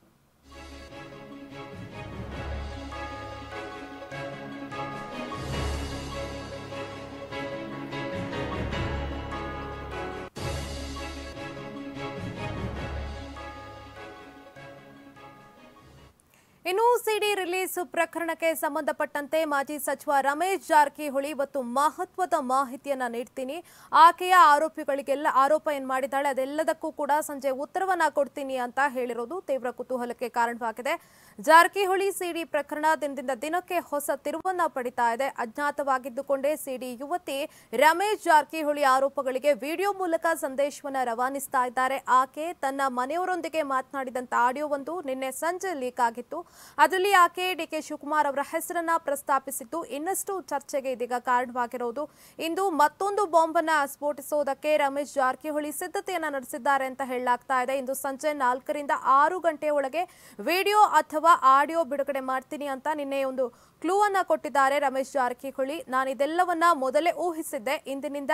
Speaker 1: ಇನ್ನು ಸಿಡಿ ರಿಲೀಸ್ ಪ್ರಕರಣಕ್ಕೆ ಸಂಬಂಧಪಟ್ಟಂತೆ ಮಾಜಿ ಸಚಿವ ರಮೇಶ್ ಜಾರಕಿಹೊಳಿ ಇವತ್ತು ಮಹತ್ವದ ಮಾಹಿತಿಯನ್ನ ನೀಡ್ತೀನಿ. ಆಕೆಯ ಆರೋಪಿಗಳಿಗೆಲ್ಲ ಆರೋಪ ಏನ್ ಮಾಡಿದ್ದಾಳೆ, ಅದೆಲ್ಲದಕ್ಕೂ ಕೂಡ ಸಂಜೆ ಉತ್ತರವನ್ನ ಕೊಡ್ತೀನಿ ಅಂತ ಹೇಳಿರೋದು ತೀವ್ರ ಕುತೂಹಲಕ್ಕೆ ಕಾರಣವಾಗಿದೆ. ಜಾರಕಿಹೊಳಿ ಸಿಡಿ ಪ್ರಕರಣ ದಿನದಿಂದ ದಿನಕ್ಕೆ ಹೊಸ ತಿರುವನ್ನ ಪಡಿತಾ ಇದೆ. ಅಜ್ಞಾತವಾಗಿದ್ದುಕೊಂಡೇ ಸಿಡಿ ಯುವತಿ ರಮೇಶ್ ಜಾರಕಿಹೊಳಿ ಆರೋಪಗಳಿಗೆ ವಿಡಿಯೋ ಮೂಲಕ ಸಂದೇಶವನ್ನ ರವಾನಿಸ್ತಾ ಇದ್ದಾರೆ. ಆಕೆ ತನ್ನ ಮನೆಯವರೊಂದಿಗೆ ಮಾತನಾಡಿದಂತ ಆಡಿಯೋವೊಂದು ನಿನ್ನೆ ಸಂಜೆ ಲೀಕ್ ಆಗಿತ್ತು. ಅದರಲ್ಲಿ ಆಕೆ ಡಿಕೆ ಶಿವಕುಮಾರ್ ಅವರ ಹೆಸರನ್ನ ಪ್ರಸ್ತಾಪಿಸಿದ್ದು ಇನ್ನಷ್ಟು ಚರ್ಚೆಗೆ ಇದೀಗ ಕಾರಣವಾಗಿರೋದು. ಇಂದು ಮತ್ತೊಂದು ಬಾಂಬ್ ಅನ್ನ ಸ್ಫೋಟಿಸುವುದಕ್ಕೆ ರಮೇಶ್ ಜಾರಕಿಹೊಳಿ ಸಿದ್ಧತೆಯನ್ನ ನಡೆಸಿದ್ದಾರೆ ಅಂತ ಹೇಳಲಾಗ್ತಾ ಇದೆ. ಇಂದು ಸಂಜೆ ನಾಲ್ಕರಿಂದ ಆರು ಗಂಟೆ ಒಳಗೆ ವಿಡಿಯೋ ಅಥವಾ ಆಡಿಯೋ ಬಿಡುಗಡೆ ಮಾಡ್ತೀನಿ ಅಂತ ನಿನ್ನೆ ಒಂದು ಕ್ಲೂ ಅನ್ನ ಕೊಟ್ಟಿದ್ದಾರೆ ರಮೇಶ್ ಜಾರಕಿಹೊಳಿ. ನಾನು ಇದೆಲ್ಲವನ್ನ ಮೊದಲೇ ಊಹಿಸಿದ್ದೆ. ಇಂದಿನಿಂದ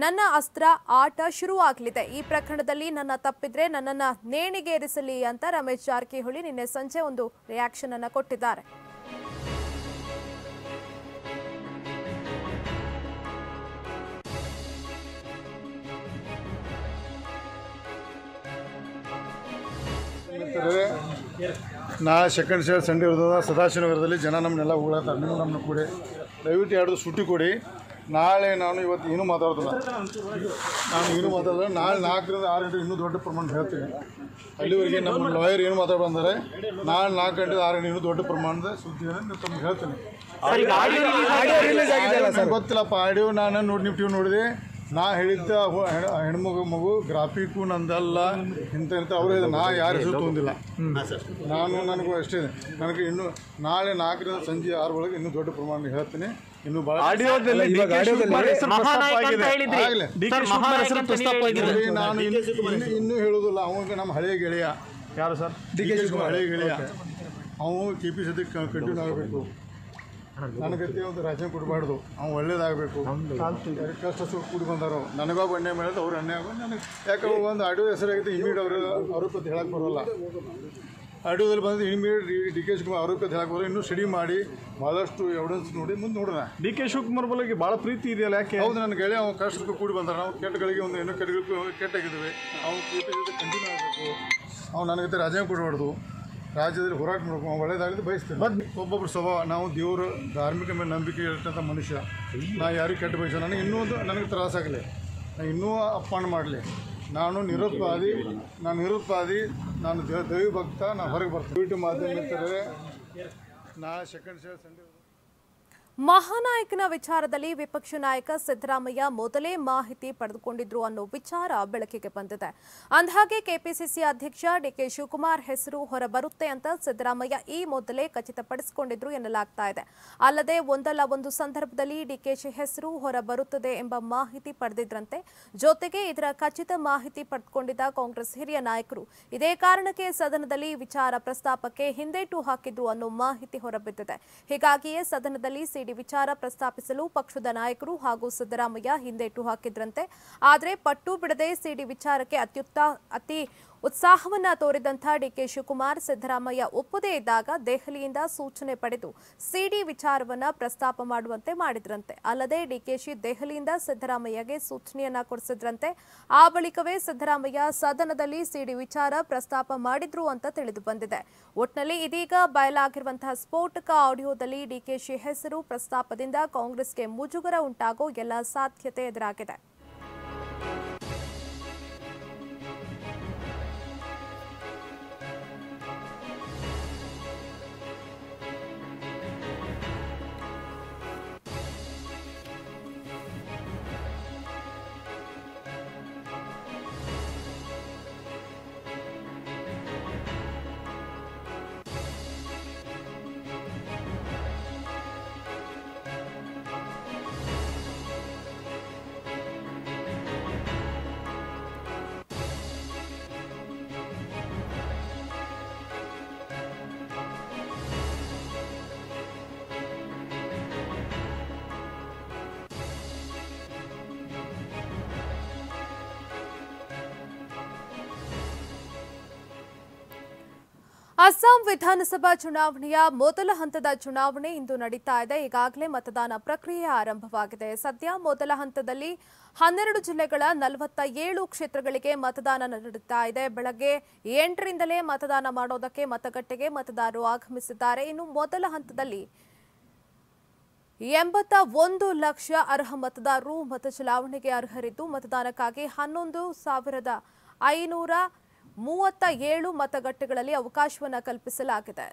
Speaker 1: ನನ್ನ ಅಸ್ತ್ರ, ಆಟ ಶುರುವಾಗಲಿದೆ. ಈ ಪ್ರಕರಣದಲ್ಲಿ ನನ್ನ ತಪ್ಪಿದ್ರೆ ನನ್ನನ್ನ ನೇಣಿಗೇರಿಸಲಿ ಅಂತ ರಮೇಶ್ ಜಾರಕಿಹೊಳಿ ನಿನ್ನೆ ಸಂಜೆ ಒಂದು ರಿಯಾಕ್ಷನ್ ಅನ್ನು ಕೊಟ್ಟಿದ್ದಾರೆ.
Speaker 4: ನಾ ಸೆಕೆಂಡ್ ಶೇರ್ ಸಂಡೇ ಇರೋದ ಸದಾಶಿವನಗರದಲ್ಲಿ ಜನ ನಮ್ಮನ್ನೆಲ್ಲ ಉಗಳಾತಾರೆ ನೀವು ನಮ್ಮನ್ನು ಕೊಡಿ, ದಯವಿಟ್ಟು ಎರಡು ಸುಟ್ಟಿ ಕೊಡಿ. ನಾಳೆ ನಾನು ಇವತ್ತು ಏನು ಮಾತಾಡೋದಿಲ್ಲ ನಾನು ಏನೂ ಮಾತಾಡಲ್ಲ ನಾಳೆ ನಾಲ್ಕರಿಂದ ಆರು ಗಂಟೆ ಇನ್ನೂ ದೊಡ್ಡ ಪ್ರಮಾಣ ಹೇಳ್ತೀನಿ. ಅಲ್ಲಿವರೆಗೆ ನಮ್ಮ ಲಾಯರ್ ಏನು ಮಾತಾಡೋ ಅಂದರೆ ನಾಳೆ ನಾಲ್ಕು ಗಂಟೆ ಆರು ಗಂಟೆ ಇನ್ನೂ ದೊಡ್ಡ ಪ್ರಮಾಣದ ಸುದ್ದಿಯನ್ನು ತಮ್ಗೆ ಹೇಳ್ತೀನಿ. ಗೊತ್ತಿಲ್ಲಪ್ಪ ಆಡಿಯೋ ನಾನು ನೋಡಿ ನೀವು ಟಿವಿ ನೋಡಿದೆ. ನಾ ಹೇಳಿದ್ದ ಹೆಣ್ಮಗ ಹೆಣ್- ಹೆಣ್ಮಗು ಮಗು ಗ್ರಾಫಿಕ್ಕು ನಂದಲ್ಲ ಇಂಥ ಇಂಥ ಅವರು ನಾ ಯಾರು ಹೆಸರು ತೊಗೊಂಡಿಲ್ಲ. ನಾನು ನನಗೂ ಅಷ್ಟೇ. ನನಗೆ ಇನ್ನು ನಾಳೆ ನಾಲ್ಕರಿಂದ ಸಂಜೆ ಆರು ಒಳಗೆ ಇನ್ನೂ ದೊಡ್ಡ ಪ್ರಮಾಣ ಹೇಳ್ತೀನಿ. ಇನ್ನು ಭಾಳ
Speaker 5: ಆಡಿಯೋದಲ್ಲಿ ಇವಾಗ
Speaker 6: ಅಂತ ಹೇಳಿದ್ರಿ. ಸರ್, ಮಹಾನಾಯಕ ಅಂತ ನೀವು ಹೇಳಿದ್ರಿ.
Speaker 4: ನಾನು ಇನ್ನು ಹೇಳೋದಿಲ್ಲ. ಅವಾಗ ನಮ್ಮ ಹಳೆಯ ಗೆಳೆಯ. ಯಾರು ಸರ್? ಡಿ ಕೆ ಶಿವಕುಮಾರ್ ಹಳೆಯ ಗೆಳೆಯ. ಅವನು ಕೆ ಪಿ ಸದ್ಯ ಕಂಟಿನ್ಯೂ ಆಗಬೇಕು. ನನಗತ್ತೆ ಒಂದು ರಾಜ್ಯ ಕೊಡಬಾರ್ದು ಅವ್ನು ಒಳ್ಳೇದಾಗಬೇಕು. ಕಷ್ಟ ಸುಖ ಕೂಡಿ ನನಗೋ ನನಗೊಬ್ಬ ಅನ್ಯಾಯ ಮಾಡಿದ್ರೆ ಅವ್ರು ಅನ್ಯಾಯ ಆಗೋದು ನನಗೆ ಯಾಕೆ ಒಂದು ಆಡಿಯೋ ಹೆಸರಾಗಿತ್ತು ಇಮಿಡಿಯೇಟ್ ಅವರು ಆರೋಪ ಅಂತ ಹೇಳಕ್ಕೆ ಬರೋಲ್ಲ. ಆಡಿಯೋದಲ್ಲಿ ಬಂದು ಇಮಿಡ್ ಡಿ ಕೆ ಶಿವಕುಮಾರ್ ಆರೋಪ ಅಂತ ಹೇಳಕ್ಕೆ ಬರೋಲ್ಲ. ಇನ್ನೂ ಸ್ಟಡಿ ಮಾಡಿ ಭಾಳಷ್ಟು ಎವಿಡೆನ್ಸ್ ನೋಡಿ ಮುಂದೆ ನೋಡೋಣ.
Speaker 5: ಡಿ ಕೆ ಶಿವಕುಮಾರ್ ಬಲಿಗೆ ಭಾಳ ಪ್ರೀತಿ ಇದೆಯಲ್ಲ ಯಾಕೆ?
Speaker 4: ಹೌದು ನನ್ನ ಗೆಳೆಯ ಅವ್ನು ಕಷ್ಟ ಸುಖ ಕೂಡಿ ಬಂದಾರ ನಾವು ಕೆಟ್ಟಗಳಿಗೆ ಒಂದು ಏನೋ ಕೆಟ್ಟಗಳಿಗೆ ಕೆಟ್ಟಾಗಿದ್ದೀವಿ. ಅವ್ನು ಕಂಟಿನ್ಯೂ ಆಗಬೇಕು. ಅವ್ನು ನನಗೆ ರಾಜೀನಾಮೆ ಕೊಡಬಾರ್ದು. ರಾಜ್ಯದಲ್ಲಿ ಹೋರಾಟ ಮಾಡ್ಕೊಂಡು ಒಳ್ಳೆಯದಾಗಿದ್ದು ಒಳ್ಳೇದಾಗಲಿ ಬಂದು ಒಬ್ಬೊಬ್ಬರು ಸ್ವಭಾವ ನಾವು ದೇವರು ಧಾರ್ಮಿಕ ಮೇಲೆ ನಂಬಿಕೆ ಇರ್ತಂಥ ಮನುಷ್ಯ. ನಾ ಯಾರಿಗೂ ಕೆಟ್ಟ ಬಯಸ ನನಗೆ ಇನ್ನೂ ಒಂದು ನನಗೆ ತ್ರಾಸಾಗಲಿ ನಾನು ಇನ್ನೂ ಅಪ್ಪಣೆ ಮಾಡಲಿ. ನಾನು ನಿರುತ್ಪಾದಿ ನಾನು ನಿರುತ್ಪಾದಿ ನಾನು ದೇವ ದೈವ ಭಕ್ತ ನಾನು ಹೊರಗೆ ಬರ್ತೀನಿ. ದಯವಿಟ್ಟು ಮಾಧ್ಯಮ ನಾ ಸೆಕೆಂಡ್ ಶೇರ್ ಸಂಡೇ
Speaker 1: ಮಹಾನಾಯಕನ ವಿಚಾರದಲ್ಲಿ ವಿಪಕ್ಷ ನಾಯಕ ಸಿದ್ದರಾಮಯ್ಯ ಮೊದಲೇ ಮಾಹಿತಿ ಪಡೆದುಕೊಂಡಿದ್ರು ಅನ್ನೋ ವಿಚಾರ ಬೆಳಕಿಗೆ ಬಂದಿದೆ. ಅಂದಹಾಗೆ ಕೆಪಿಸಿಸಿ ಅಧ್ಯಕ್ಷ ಡಿಕೆ ಶಿವಕುಮಾರ್ ಹೆಸರು ಹೊರಬರುತ್ತೆ ಅಂತ ಸಿದ್ದರಾಮಯ್ಯ ಈ ಮೊದಲೇ ಖಚಿತಪಡಿಸಿಕೊಂಡಿದ್ರು ಎನ್ನಲಾಗ್ತಾ ಇದೆ. ಅಲ್ಲದೆ ಒಂದಲ್ಲ ಒಂದು ಸಂದರ್ಭದಲ್ಲಿ ಡಿಕೆಶಿ ಹೆಸರು ಹೊರಬರುತ್ತದೆ ಎಂಬ ಮಾಹಿತಿ ಪಡೆದಿದ್ರಂತೆ, ಜೊತೆಗೆ ಇದರ ಖಚಿತ ಮಾಹಿತಿ ಪಡೆದುಕೊಂಡಿದ್ದ ಕಾಂಗ್ರೆಸ್ ಹಿರಿಯ ನಾಯಕರು. ಇದೇ ಕಾರಣಕ್ಕೆ ಸದನದಲ್ಲಿ ವಿಚಾರ ಪ್ರಸ್ತಾಪಕ್ಕೆ ಹಿಂದೇಟು ಹಾಕಿದ್ರು ಅನ್ನೋ ಮಾಹಿತಿ ಹೊರಬಿದ್ದಿದೆ. ಹೀಗಾಗಿಯೇ ಸದನದಲ್ಲಿ ಸಿಡಿ ವಿಚಾರ ಪ್ರಸ್ತಾಪಿಸಲು ಪಕ್ಷದ ನಾಯಕರು ಹಾಗೂ ಸಿದ್ದರಾಮಯ್ಯ ಹಿಂದೇಟು ಹಾಕಿದ್ರಂತೆ. ಆದರೆ ಪಟ್ಟು ಬಿಡದೆ ಸಿಡಿ ವಿಚಾರಕ್ಕೆ ಅತ್ಯುತ್ತ ಅತಿ ಉತ್ಸಾಹವನ್ನ ತೋರಿದಂಥ ಡಿಕೆ ಶಿವಕುಮಾರ್ ಸಿದ್ದರಾಮಯ್ಯ ಒಪ್ಪದೇ ಇದ್ದಾಗ ದೆಹಲಿಯಿಂದ ಸೂಚನೆ ಪಡೆದು ಸಿಡಿ ವಿಚಾರವನ್ನ ಪ್ರಸ್ತಾಪ ಮಾಡುವಂತೆ ಮಾಡಿದ್ರಂತೆ. ಅಲ್ಲದೆ ಡಿಕೆಶಿ ದೆಹಲಿಯಿಂದ ಸಿದ್ದರಾಮಯ್ಯಗೆ ಸೂಚನೆಯನ್ನ ಕೊಡಿಸಿದ್ರಂತೆ. ಆ ಬಳಿಕವೇ ಸಿದ್ದರಾಮಯ್ಯ ಸದನದಲ್ಲಿ ಸಿಡಿ ವಿಚಾರ ಪ್ರಸ್ತಾಪ ಮಾಡಿದ್ರು ಅಂತ ತಿಳಿದು ಬಂದಿದೆ. ಒಟ್ನಲ್ಲಿ ಇದೀಗ ಬಯಲಾಗಿರುವಂತಹ ಸ್ಫೋಟಕ ಆಡಿಯೋದಲ್ಲಿ ಡಿಕೆಶಿ ಹೆಸರು ಪ್ರಸ್ತಾಪದಿಂದ ಕಾಂಗ್ರೆಸ್ಗೆ ಮುಜುಗರ ಉಂಟಾಗೋ ಎಲ್ಲ ಸಾಧ್ಯತೆ ಎದುರಾಗಿದೆ. ಅಸ್ಸಾಂ ವಿಧಾನಸಭಾ ಚುನಾವಣೆಯ ಮೊದಲ ಹಂತದ ಚುನಾವಣೆ ಇಂದು ನಡೀತಾ ಇದೆ. ಈಗಾಗಲೇ ಮತದಾನ ಪ್ರಕ್ರಿಯೆ ಆರಂಭವಾಗಿದೆ. ಸದ್ಯ ಮೊದಲ ಹಂತದಲ್ಲಿ ಹನ್ನೆರಡು ಜಿಲ್ಲೆಗಳ ನಲವತ್ತ ಏಳು ಕ್ಷೇತ್ರಗಳಿಗೆ ಮತದಾನ ನಡೀತಾ ಇದೆ. ಬೆಳಗ್ಗೆ ಎಂಟರಿಂದಲೇ ಮತದಾನ ಮಾಡೋದಕ್ಕೆ ಮತಗಟ್ಟೆಗೆ ಮತದಾರರು ಆಗಮಿಸಿದ್ದಾರೆ. ಇನ್ನು ಮೊದಲ ಹಂತದಲ್ಲಿ ಎಂಬತ್ತ ಒಂದು ಲಕ್ಷ ಅರ್ಹ ಮತದಾರರು ಮತ ಚಲಾವಣೆಗೆ ಅರ್ಹರಿದ್ದು, ಮತದಾನಕ್ಕಾಗಿ ಹನ್ನೊಂದು ಸಾವಿರದ ಐನೂರ ಮೂವತ್ತ ಏಳು ಮತಗಟ್ಟೆಗಳಲ್ಲಿ ಅವಕಾಶವನ್ನು ಕಲ್ಪಿಸಲಾಗಿದೆ.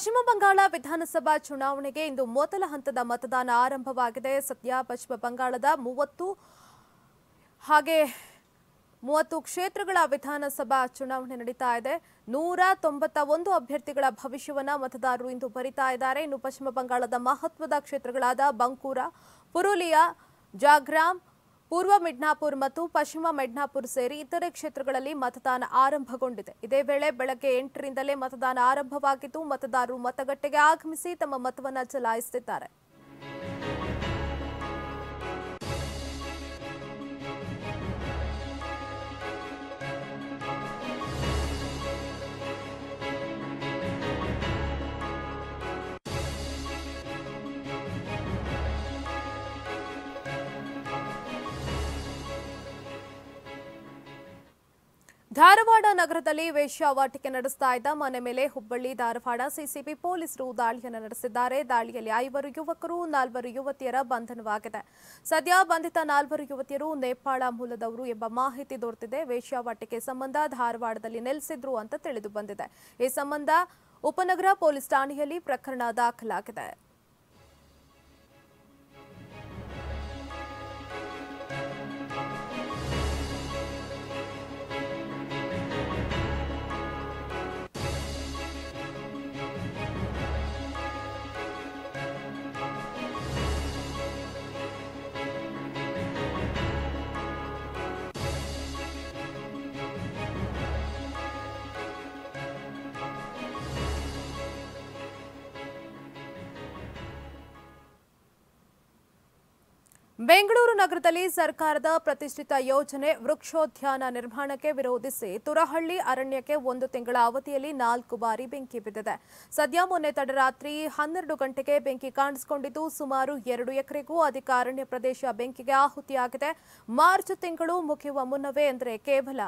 Speaker 1: ಪಶ್ಚಿಮ ಬಂಗಾಳ ವಿಧಾನಸಭಾ ಚುನಾವಣೆಗೆ ಇಂದು ಮೊದಲ ಹಂತದ ಮತದಾನ ಆರಂಭವಾಗಿದೆ. ಸದ್ಯ ಪಶ್ಚಿಮ ಬಂಗಾಳದ ಮೂವತ್ತು ಹಾಗೆ ಮೂವತ್ತು ಕ್ಷೇತ್ರಗಳ ವಿಧಾನಸಭಾ ಚುನಾವಣೆ ನಡೀತಾ ಇದೆ. ನೂರ ತೊಂಬತ್ತ ಒಂದು ಅಭ್ಯರ್ಥಿಗಳ ಭವಿಷ್ಯವನ್ನ ಮತದಾರರು ಇಂದು ಬರಿತಾ ಇದ್ದಾರೆ. ಇನ್ನು ಪಶ್ಚಿಮ ಬಂಗಾಳದ ಮಹತ್ವದ ಕ್ಷೇತ್ರಗಳಾದ ಬಂಕೂರ, ಪುರುಲಿಯಾ ಜಾಗ್ರಾಮ್ ಪೂರ್ವ ಮಿಡ್ನಾಪುರ್ ಮತ್ತು ಪಶ್ಚಿಮ ಮಿಡ್ನಾಪುರ್ ಸೇರಿ ಇತರೆ ಕ್ಷೇತ್ರಗಳಲ್ಲಿ ಮತದಾನ ಆರಂಭಗೊಂಡಿದೆ. ಇದೇ ವೇಳೆ ಬೆಳಗ್ಗೆ ಎಂಟರಿಂದಲೇ ಮತದಾನ ಆರಂಭವಾಗಿದ್ದು, ಮತದಾರರು ಮತಗಟ್ಟೆಗೆ ಆಗಮಿಸಿ ತಮ್ಮ ಮತವನ್ನು ಚಲಾಯಿಸುತ್ತಿದ್ದಾರೆ. ಧಾರವಾಡ ನಗರದಲ್ಲಿ ವೇಶ್ಯಾವಾಟಿಕೆ ನಡೆಸ್ತಾ ಇದ್ದ ಮನೆ ಮೇಲೆ ಹುಬ್ಬಳ್ಳಿ, ಧಾರವಾಡ ಸಿಸಿಬಿ ಪೊಲೀಸರು ದಾಳಿಯನ್ನು ನಡೆಸಿದ್ದಾರೆ. ದಾಳಿಯಲ್ಲಿ ಐವರು ಯುವಕರು, ನಾಲ್ವರು ಯುವತಿಯರ ಬಂಧನವಾಗಿದೆ. ಸದ್ಯ ಬಂಧಿತ ನಾಲ್ವರು ಯುವತಿಯರು ನೇಪಾಳ ಮೂಲದವರು ಎಂಬ ಮಾಹಿತಿ ದೊರೆತಿದೆ. ವೇಶ್ಯಾವಾಟಿಕೆ ಸಂಬಂಧ ಧಾರವಾಡದಲ್ಲಿ ನೆಲೆಸಿದ್ರು ಅಂತ ತಿಳಿದು ಬಂದಿದೆ. ಈ ಸಂಬಂಧ ಉಪನಗರ ಪೊಲೀಸ್ ಠಾಣೆಯಲ್ಲಿ ಪ್ರಕರಣ ದಾಖಲಾಗಿದೆ. ಬೆಂಗಳೂರು ನಗರದಲ್ಲಿ ಸರ್ಕಾರದ ಪ್ರತಿಷ್ಠಿತ ಯೋಜನೆ ವೃಕ್ಷೋದ್ಯಾನ ನಿರ್ಮಾಣಕ್ಕೆ ವಿರೋಧಿಸಿ ತುರಹಳ್ಳಿ ಅರಣ್ಯಕ್ಕೆ ಒಂದು ತಿಂಗಳ ಅವಧಿಯಲ್ಲಿ ನಾಲ್ಕು ಬಾರಿ ಬೆಂಕಿ ಬಿದ್ದಿದೆ. ಸದ್ಯ ಮೊನ್ನೆ ತಡರಾತ್ರಿ ಹನ್ನೆರಡು ಗಂಟೆಗೆ ಬೆಂಕಿ ಕಾಣಿಸಿಕೊಂಡಿದ್ದು ಸುಮಾರು ಎರಡು ಎಕರೆಗೂ ಅಧಿಕ ಅರಣ್ಯ ಪ್ರದೇಶ ಬೆಂಕಿಗೆ ಆಹುತಿಯಾಗಿದೆ. ಮಾರ್ಚ್ ತಿಂಗಳು ಮುಗಿಯುವ ಮುನ್ನವೇ ಅಂದರೆ ಕೇವಲ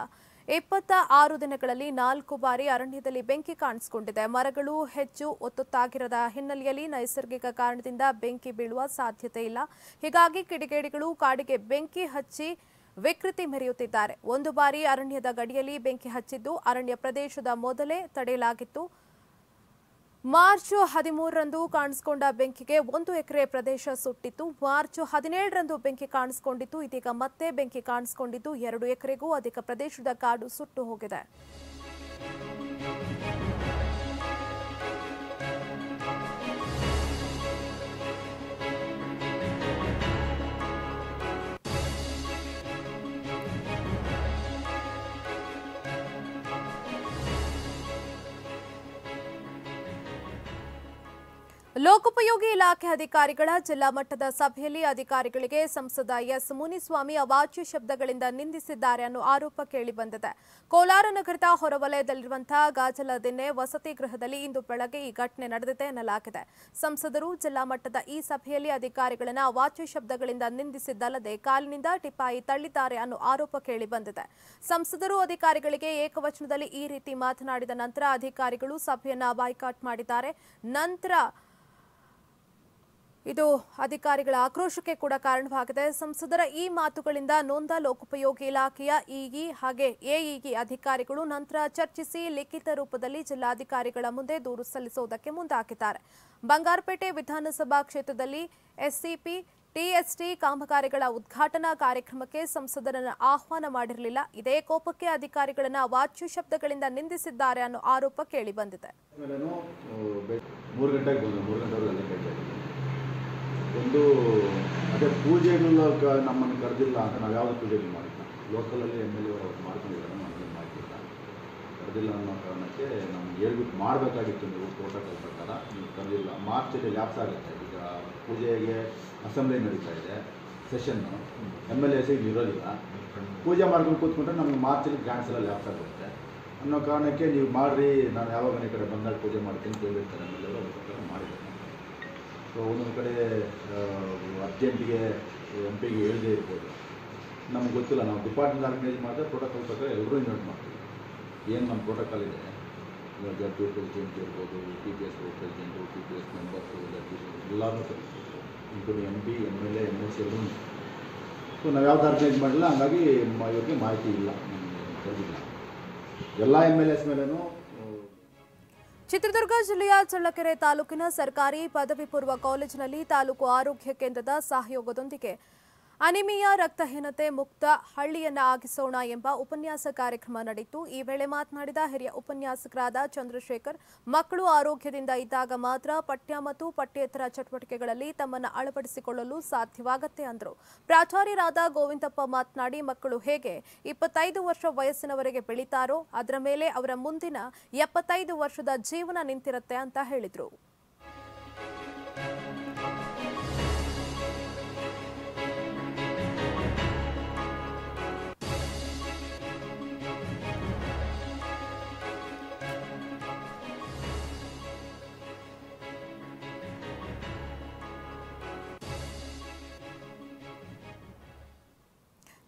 Speaker 1: ಇಪ್ಪತ್ತ ಆರು ದಿನಗಳಲ್ಲಿ ನಾಲ್ಕು ಬಾರಿ ಅರಣ್ಯದಲ್ಲಿ ಬೆಂಕಿ ಕಾಣಿಸಿಕೊಂಡಿದೆ. ಮರಗಳು ಹೆಚ್ಚು ಒತ್ತೊತ್ತಾಗಿರದ ಹಿನ್ನೆಲೆಯಲ್ಲಿ ನೈಸರ್ಗಿಕ ಕಾರಣದಿಂದ ಬೆಂಕಿ ಬೀಳುವ ಸಾಧ್ಯತೆ ಇಲ್ಲ. ಹೀಗಾಗಿ ಕಿಡಿಗೇಡಿಗಳು ಕಾಡಿಗೆ ಬೆಂಕಿ ಹಚ್ಚಿ ವಿಕೃತಿ ಮೆರೆಯುತ್ತಿದ್ದಾರೆ. ಒಂದು ಬಾರಿ ಅರಣ್ಯದ ಗಡಿಯಲ್ಲಿ ಬೆಂಕಿ ಹಚ್ಚಿದ್ದು ಅರಣ್ಯ ಪ್ರದೇಶದ ಮೊದಲೇ ತಡೆಯಲಾಗಿತ್ತು. ಮಾರ್ಚ್ ಹದಿಮೂರರಂದು ಕಾಣಿಸಿಕೊಂಡ ಬೆಂಕಿಗೆ ಒಂದು ಎಕರೆ ಪ್ರದೇಶ ಸುಟ್ಟಿತ್ತು. ಮಾರ್ಚ್ ಹದಿನೇಳರಂದು ಬೆಂಕಿ ಕಾಣಿಸಿಕೊಂಡಿತ್ತು. ಇದೀಗ ಮತ್ತೆ ಬೆಂಕಿ ಕಾಣಿಸಿಕೊಂಡಿದ್ದು ಎರಡು ಎಕರೆಗೂ ಅಧಿಕ ಪ್ರದೇಶದ ಕಾಡು ಸುಟ್ಟು ಹೋಗಿದೆ. ಲೋಕೋಪಯೋಗಿ ಇಲಾಖೆ ಅಧಿಕಾರಿಗಳ ಜಿಲ್ಲಾ ಮಟ್ಟದ ಸಭೆಯಲ್ಲಿ ಅಧಿಕಾರಿಗಳಿಗೆ ಸಂಸದ ಎಸ್ ಮುನಿಸ್ವಾಮಿ ಅವಾಚ್ಯ ಶಬ್ದಗಳಿಂದ ನಿಂದಿಸಿದ್ದಾರೆ ಅನ್ನೋ ಆರೋಪ ಕೇಳಿಬಂದಿದೆ ಕೋಲಾರ ನಗರದ ಹೊರವಲಯದಲ್ಲಿರುವಂತಹ ಗಾಜಲದಿನ್ನೆ ವಸತಿ ಗೃಹದಲ್ಲಿ ಇಂದು ಬೆಳಗ್ಗೆ ಈ ಘಟನೆ ನಡೆದಿದೆ ಎನ್ನಲಾಗಿದೆ. ಸಂಸದರು ಜಿಲ್ಲಾ ಮಟ್ಟದ ಈ ಸಭೆಯಲ್ಲಿ ಅಧಿಕಾರಿಗಳನ್ನ ಅವಾಚ್ಯ ಶಬ್ದಗಳಿಂದ ನಿಂದಿಸಿದ್ದಲ್ಲದೆ ಕಾಲಿನಿಂದ ಟಿಪಾಯಿ ತಳ್ಳಿದ್ದಾರೆ ಅನ್ನೋ ಆರೋಪ ಕೇಳಿಬಂದಿದೆ ಸಂಸದರು ಅಧಿಕಾರಿಗಳಿಗೆ ಏಕವಚನದಲ್ಲಿ ಈ ರೀತಿ ಮಾತನಾಡಿದ ನಂತರ ಅಧಿಕಾರಿಗಳು ಸಭೆಯನ್ನ ಬಾಯ್ಕಾಟ್ ಮಾಡಿದ್ದಾರೆ. ನಂತರ ಇದು ಅಧಿಕಾರಿಗಳ ಆಕ್ರೋಶಕ್ಕೆ ಕೂಡ ಕಾರಣವಾಗಿದೆ. ಸಂಸದರ ಈ ಮಾತುಗಳಿಂದ ನೊಂದ ಲೋಕೋಪಯೋಗಿ ಇಲಾಖೆಯ ಇಇ ಹಾಗೆ ಎಇಇ ಅಧಿಕಾರಿಗಳು ನಂತರ ಚರ್ಚಿಸಿ ಲಿಖಿತ ರೂಪದಲ್ಲಿ ಜಿಲ್ಲಾಧಿಕಾರಿಗಳ ಮುಂದೆ ದೂರು ಸಲ್ಲಿಸುವುದಕ್ಕೆ ಮುಂದಾಗಿದ್ದಾರೆ. ಬಂಗಾರಪೇಟೆ ವಿಧಾನಸಭಾ ಕ್ಷೇತ್ರದಲ್ಲಿ ಎಸ್ಸಿಪಿ, ಟಿಎಸ್ಟಿ ಕಾಮಗಾರಿಗಳ ಉದ್ಘಾಟನಾ ಕಾರ್ಯಕ್ರಮಕ್ಕೆ ಸಂಸದರನ್ನು ಆಹ್ವಾನ ಮಾಡಿರಲಿಲ್ಲ. ಇದೇ ಕೋಪಕ್ಕೆ ಅಧಿಕಾರಿಗಳನ್ನು ವಾಚ್ಯ ಶಬ್ದಗಳಿಂದ ನಿಂದಿಸಿದ್ದಾರೆ ಅನ್ನೋ ಆರೋಪ ಕೇಳಿಬಂದಿದೆ
Speaker 7: ಮೇಲೇನು ಮೂರು ಗಂಟೆಗೆ ಬಂದು ಮೂರು ಗಂಟೆವರೆಗೆ ಅಲ್ಲೇ ಭೇಟಿ ಆಗಿದ್ದೆ ಒಂದು, ಅದೇ ಪೂಜೆಗಳು ಕ- ನಮ್ಮನ್ನು ಕರೆದಿಲ್ಲ ಅಂತ ನಾವು ಯಾವುದೇ ಪೂಜೆಗಳು ಮಾಡಿಲ್ಲ. ಲೋಕಲಲ್ಲಿ ಎಂ ಎಲ್ ಎ ಅವರು ಮಾಡ್ಕೊಂಡಿದ್ದಾರೆ ನಮಗೆ ಮಾಡ್ತಿಲ್ಲ. ಕರೆದಿಲ್ಲ ಅನ್ನೋ ಕಾರಣಕ್ಕೆ ನಮ್ಗೆ ಹೇಳ್ಬಿಟ್ಟು ಮಾಡಬೇಕಾಗಿತ್ತು ನೀವು ಪ್ರೋಟೋಕಾಲ್ ಪ್ರಕಾರ. ನೀವು ಕರೆದಿಲ್ಲ. ಮಾರ್ಚಲ್ಲಿ ಲ್ಯಾಪ್ಸ್ ಆಗುತ್ತೆ. ಈಗ ಪೂಜೆಗೆ ಅಸೆಂಬ್ಲಿ ನಡೀತಾ ಇದೆ session M L A C ಇರೋದಿಲ್ಲ. ಪೂಜೆ ಮಾಡ್ಕೊಂಡು ಕೂತ್ಕೊಂಡ್ರೆ ನಮ್ಗೆ ಮಾರ್ಚಲ್ಲಿ ಗ್ರ್ಯಾಂಡ್ಸ್ ಎಲ್ಲ ಲ್ಯಾಪ್ಸ್ ಆಗುತ್ತೆ. ಅನ್ನೋ ಕಾರಣಕ್ಕೆ ನೀವು ಮಾಡಿರಿ, ನಾನು ಯಾವಾಗ ಈ ಕಡೆ ಬಂದಾಗ ಪೂಜೆ ಮಾಡ್ತೀನಿ ಕೇಳಿರ್ತಾರೆ ಎಂ ಎಲ್ ಎ ಸೊ ಒಂದೊಂದು ಕಡೆ ಅರ್ಜೆಂಟಿಗೆ ಎಂ ಪಿಗೆ ಹೇಳದೇ ಇರ್ಬೋದು. ನಮ್ಗೆ ಗೊತ್ತಿಲ್ಲ, ನಾವು ಡಿಪಾರ್ಟ್ಮೆಂಟ್ ಆರ್ಗನೈಸ್ ಮಾಡಿದ್ರೆ ಪ್ರೋಟೋಕಾಲ್ ಪ್ರಕಾರ ಎಲ್ಲರೂ ಇನ್ವೈಟ್ ಮಾಡ್ತೀವಿ. ಏನು ನಮ್ಮ ಪ್ರೋಟೋಕಾಲ್ ಇದೆ? ಜಡ್ಜು ಪ್ರೆಸಿಡೆಂಟ್ ಇರ್ಬೋದು, T P S president, T P S members judge ಎಲ್ಲರೂ ಕರೀತೀವಿ including M P M L A M L C ಎಲ್ಲರೂ ಸೊ ನಾವು ಯಾವ್ದು ಆರ್ಗನೈಸ್ ಮಾಡಿಲ್ಲ, ಹಂಗಾಗಿ ಇವ್ರಿಗೆ ಮಾಹಿತಿ ಇಲ್ಲ ಎಲ್ಲ ಎಂ ಎಲ್ ಎಸ್ ಮೇಲೇನೂ
Speaker 1: ಚಿತ್ರದುರ್ಗ ಜಿಲ್ಲೆಯ ಚಳ್ಳಕೆರೆ ತಾಲೂಕಿನ ಸರ್ಕಾರಿ ಪದವಿ ಪೂರ್ವ ಕಾಲೇಜಿನಲ್ಲಿ ತಾಲೂಕು ಆರೋಗ್ಯ ಕೇಂದ್ರದ ಸಹಯೋಗದೊಂದಿಗೆ ಅನಿಮಿಯಾ ರಕ್ತಹೀನತೆ ಮುಕ್ತ ಹಳ್ಳಿಯನ್ನ ಆಗಿಸೋಣ ಎಂಬ ಉಪನ್ಯಾಸ ಕಾರ್ಯಕ್ರಮ ನಡೆಯಿತು ಈ ವೇಳೆ ಮಾತನಾಡಿದ ಹಿರಿಯ ಉಪನ್ಯಾಸಕರಾದ ಚಂದ್ರಶೇಖರ್, ಮಕ್ಕಳು ಆರೋಗ್ಯದಿಂದ ಇದ್ದಾಗ ಮಾತ್ರ ಪಠ್ಯ ಮತ್ತು ಪಠ್ಯೇತರ ಚಟುವಟಿಕೆಗಳಲ್ಲಿ ತಮ್ಮನ್ನು ಅಳವಡಿಸಿಕೊಳ್ಳಲು ಸಾಧ್ಯವಾಗತ್ತೆ ಅಂದರು. ಪ್ರಾಚಾರ್ಯರಾದ ಗೋವಿಂದಪ್ಪ ಮಾತನಾಡಿ, ಮಕ್ಕಳು ಹೇಗೆ ಇಪ್ಪತ್ತೈದು ವರ್ಷ ವಯಸ್ಸಿನವರೆಗೆ ಬೆಳೀತಾರೋ, ಅದರ ಮೇಲೆ ಅವರ ಮುಂದಿನ ಎಪ್ಪತ್ತೈದು ವರ್ಷದ ಜೀವನ ನಿಂತಿರುತ್ತೆ ಅಂತ ಹೇಳಿದರು.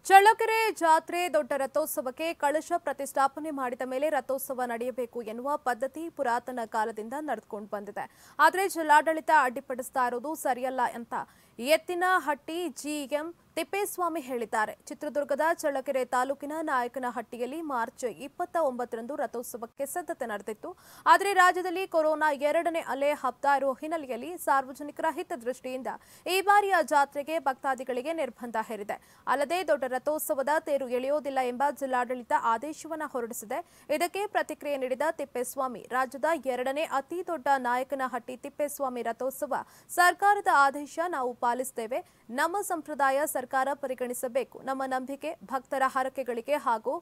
Speaker 1: ಚಳ್ಳಕೆರೆ ಜಾತ್ರೆ ದೊಡ್ಡ ರಥೋತ್ಸವಕ್ಕೆ ಕಳಶ ಪ್ರತಿಷ್ಠಾಪನೆ ಮಾಡಿದ ಮೇಲೆ ರಥೋತ್ಸವ ನಡೆಯಬೇಕು ಎನ್ನುವ ಪದ್ಧತಿ ಪುರಾತನ ಕಾಲದಿಂದ ನಡೆದುಕೊಂಡು ಬಂದಿದೆ. ಆದರೆ ಜಿಲ್ಲಾಡಳಿತ ಅಡ್ಡಿಪಡಿಸ್ತಾ ಇರೋದು ಸರಿಯಲ್ಲ ಅಂತ ಎತ್ತಿನಹಟ್ಟಿ ಜಿಎಂ ತಿಪ್ಪೇಸ್ವಾಮಿ ಹೇಳಿದ್ದಾರೆ. ಚಿತ್ರದುರ್ಗದ ಚಳ್ಳಕೆರೆ ತಾಲೂಕಿನ ನಾಯಕನಹಟ್ಟಿಯಲ್ಲಿ ಮಾರ್ಚ್ ಇಪ್ಪತ್ತ ಒಂಬತ್ತರಂದು ರಥೋತ್ಸವಕ್ಕೆ ಸಿದ್ಧತೆ ನಡೆದಿತ್ತು. ಆದರೆ ರಾಜ್ಯದಲ್ಲಿ ಕೊರೋನಾ ಎರಡನೇ ಅಲೆ ಹಬ್ತಾ ಇರುವ ಹಿನ್ನೆಲೆಯಲ್ಲಿ ಸಾರ್ವಜನಿಕರ ಹಿತದೃಷ್ಟಿಯಿಂದ ಈ ಬಾರಿಯ ಜಾತ್ರೆಗೆ ಭಕ್ತಾದಿಗಳಿಗೆ ನಿರ್ಬಂಧ ಹೇರಿದೆ. ಅಲ್ಲದೆ ದೊಡ್ಡ ರಥೋತ್ಸವದ ತೇರು ಎಳೆಯೋದಿಲ್ಲ ಎಂಬ ಜಿಲ್ಲಾಡಳಿತ ಆದೇಶವನ್ನ ಹೊರಡಿಸಿದೆ. ಇದಕ್ಕೆ ಪ್ರತಿಕ್ರಿಯೆ ನೀಡಿದ ತಿಪ್ಪೇಸ್ವಾಮಿ, ರಾಜ್ಯದ ಎರಡನೇ ಅತಿ ದೊಡ್ಡ ನಾಯಕನಹಟ್ಟಿ ತಿಪ್ಪೇಸ್ವಾಮಿ ರಥೋತ್ಸವ ಸರ್ಕಾರದ ಆದೇಶ ನಾವು ಪಾಲಿಸುತ್ತೇವೆ ನಮ್ಮ ಸಂಪ್ರದಾಯ ಸರ್ಕಾರ ಪರಿಗಣಿಸಬೇಕು. ನಮ್ಮ ನಂಬಿಕೆ, ಭಕ್ತರ ಹರಕೆಗಳಿಗೆ ಹಾಗೂ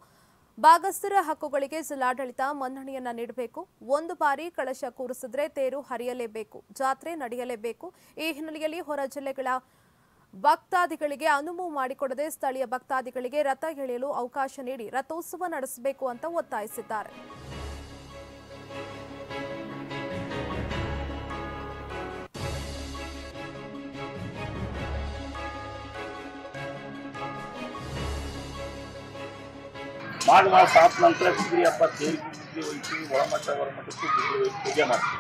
Speaker 1: ಭಾಗಸ್ಥರ ಹಕ್ಕುಗಳಿಗೆ ಜಿಲ್ಲಾಡಳಿತ ಮನ್ನಣೆಯನ್ನ ನೀಡಬೇಕು. ಒಂದು ಬಾರಿ ಕಳಶ ಕೂರಿಸಿದ್ರೆ ತೇರು ಹರಿಯಲೇಬೇಕು, ಜಾತ್ರೆ ನಡೆಯಲೇಬೇಕು. ಈ ಹಿನ್ನೆಲೆಯಲ್ಲಿ ಹೊರ ಜಿಲ್ಲೆಗಳ ಭಕ್ತಾದಿಗಳಿಗೆ ಅನುವು ಮಾಡಿಕೊಡದೆ ಸ್ಥಳೀಯ ಭಕ್ತಾದಿಗಳಿಗೆ ರಥ ಎಳೆಯಲು ಅವಕಾಶ ನೀಡಿ ರಥೋತ್ಸವ ನಡೆಸಬೇಕು ಅಂತ ಒತ್ತಾಯಿಸಿದ್ದಾರೆ.
Speaker 8: ಮಾಘ ನಾವು ಸಾಪ್ ನಂತರ ಕುದುರೆ ಹಬ್ಬ ಕುದುರೆ ಹೋಗ್ತೀವಿ ಒಳಮಟ್ಟ ಹೊರಮಟ್ಟಕ್ಕೆ ಹೋಗಿ ಪೂಜೆ ಮಾಡ್ತೀವಿ.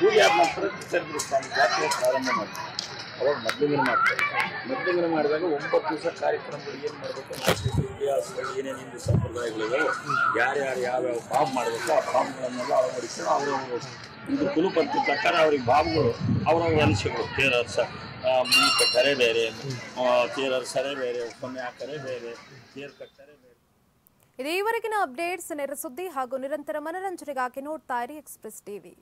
Speaker 8: ಪೂಜೆ ಆದ ನಂತರ ಚಿತ್ರದುರ್ಗ ಸ್ವಾಮಿ ಜಾತ್ರೆ ಪ್ರಾರಂಭ ಮಾಡ್ತೀವಿ ಅವಾಗ ಮದ್ಲಿಂಗನ ಮಾಡ್ತಾರೆ. ಮದ್ಲಿಂಗನ ಮಾಡಿದಾಗ ಒಂಬತ್ತು ದಿವಸ ಕಾರ್ಯಕ್ರಮಗಳು ಏನು ಮಾಡಬೇಕು, ನಾಲ್ಕು ಇತಿಹಾಸಗಳು ಏನೇನು ಹಿಂದೂ ಸಂಪ್ರದಾಯಗಳಿದಾವೆ, ಯಾರ್ಯಾರು ಯಾವ್ಯಾವ ಬಾಂಬ್ ಮಾಡಬೇಕು ಆ ಬಾಂಬ್ಗಳನ್ನೆಲ್ಲ ಅಳವಡಿಸಿ ಅವರವರು ಇದು ಕುಲುಪತ್ತಿ ಪ್ರಕಾರ ಅವ್ರಿಗೆ ಬಾಂಬ್ಗಳು, ಅವ್ರವ್ರ ಅನಿಸಿಗಳು ತೇರರ್ಸ ಮೀ ಕಟ್ಟರೆ ಬೇರೆ ತೇರರ್ಸರೇ ಬೇರೆ, ಉಪನ್ಯಾಕರೇ ಬೇರೆ, ತೇರು ಕಟ್ಟರೆ
Speaker 1: ಇದು ಈವರೆಗಿನ ಅಪ್ಡೇಟ್ಸ್ ನೇರ ಸುದ್ದಿ ಹಾಗೂ ನಿರಂತರ ಮನರಂಜನೆಗಾಗಿ ನೋಡ್ತಾ ಇರಿ ಎಕ್ಸ್ಪ್ರೆಸ್ ಟಿವಿ.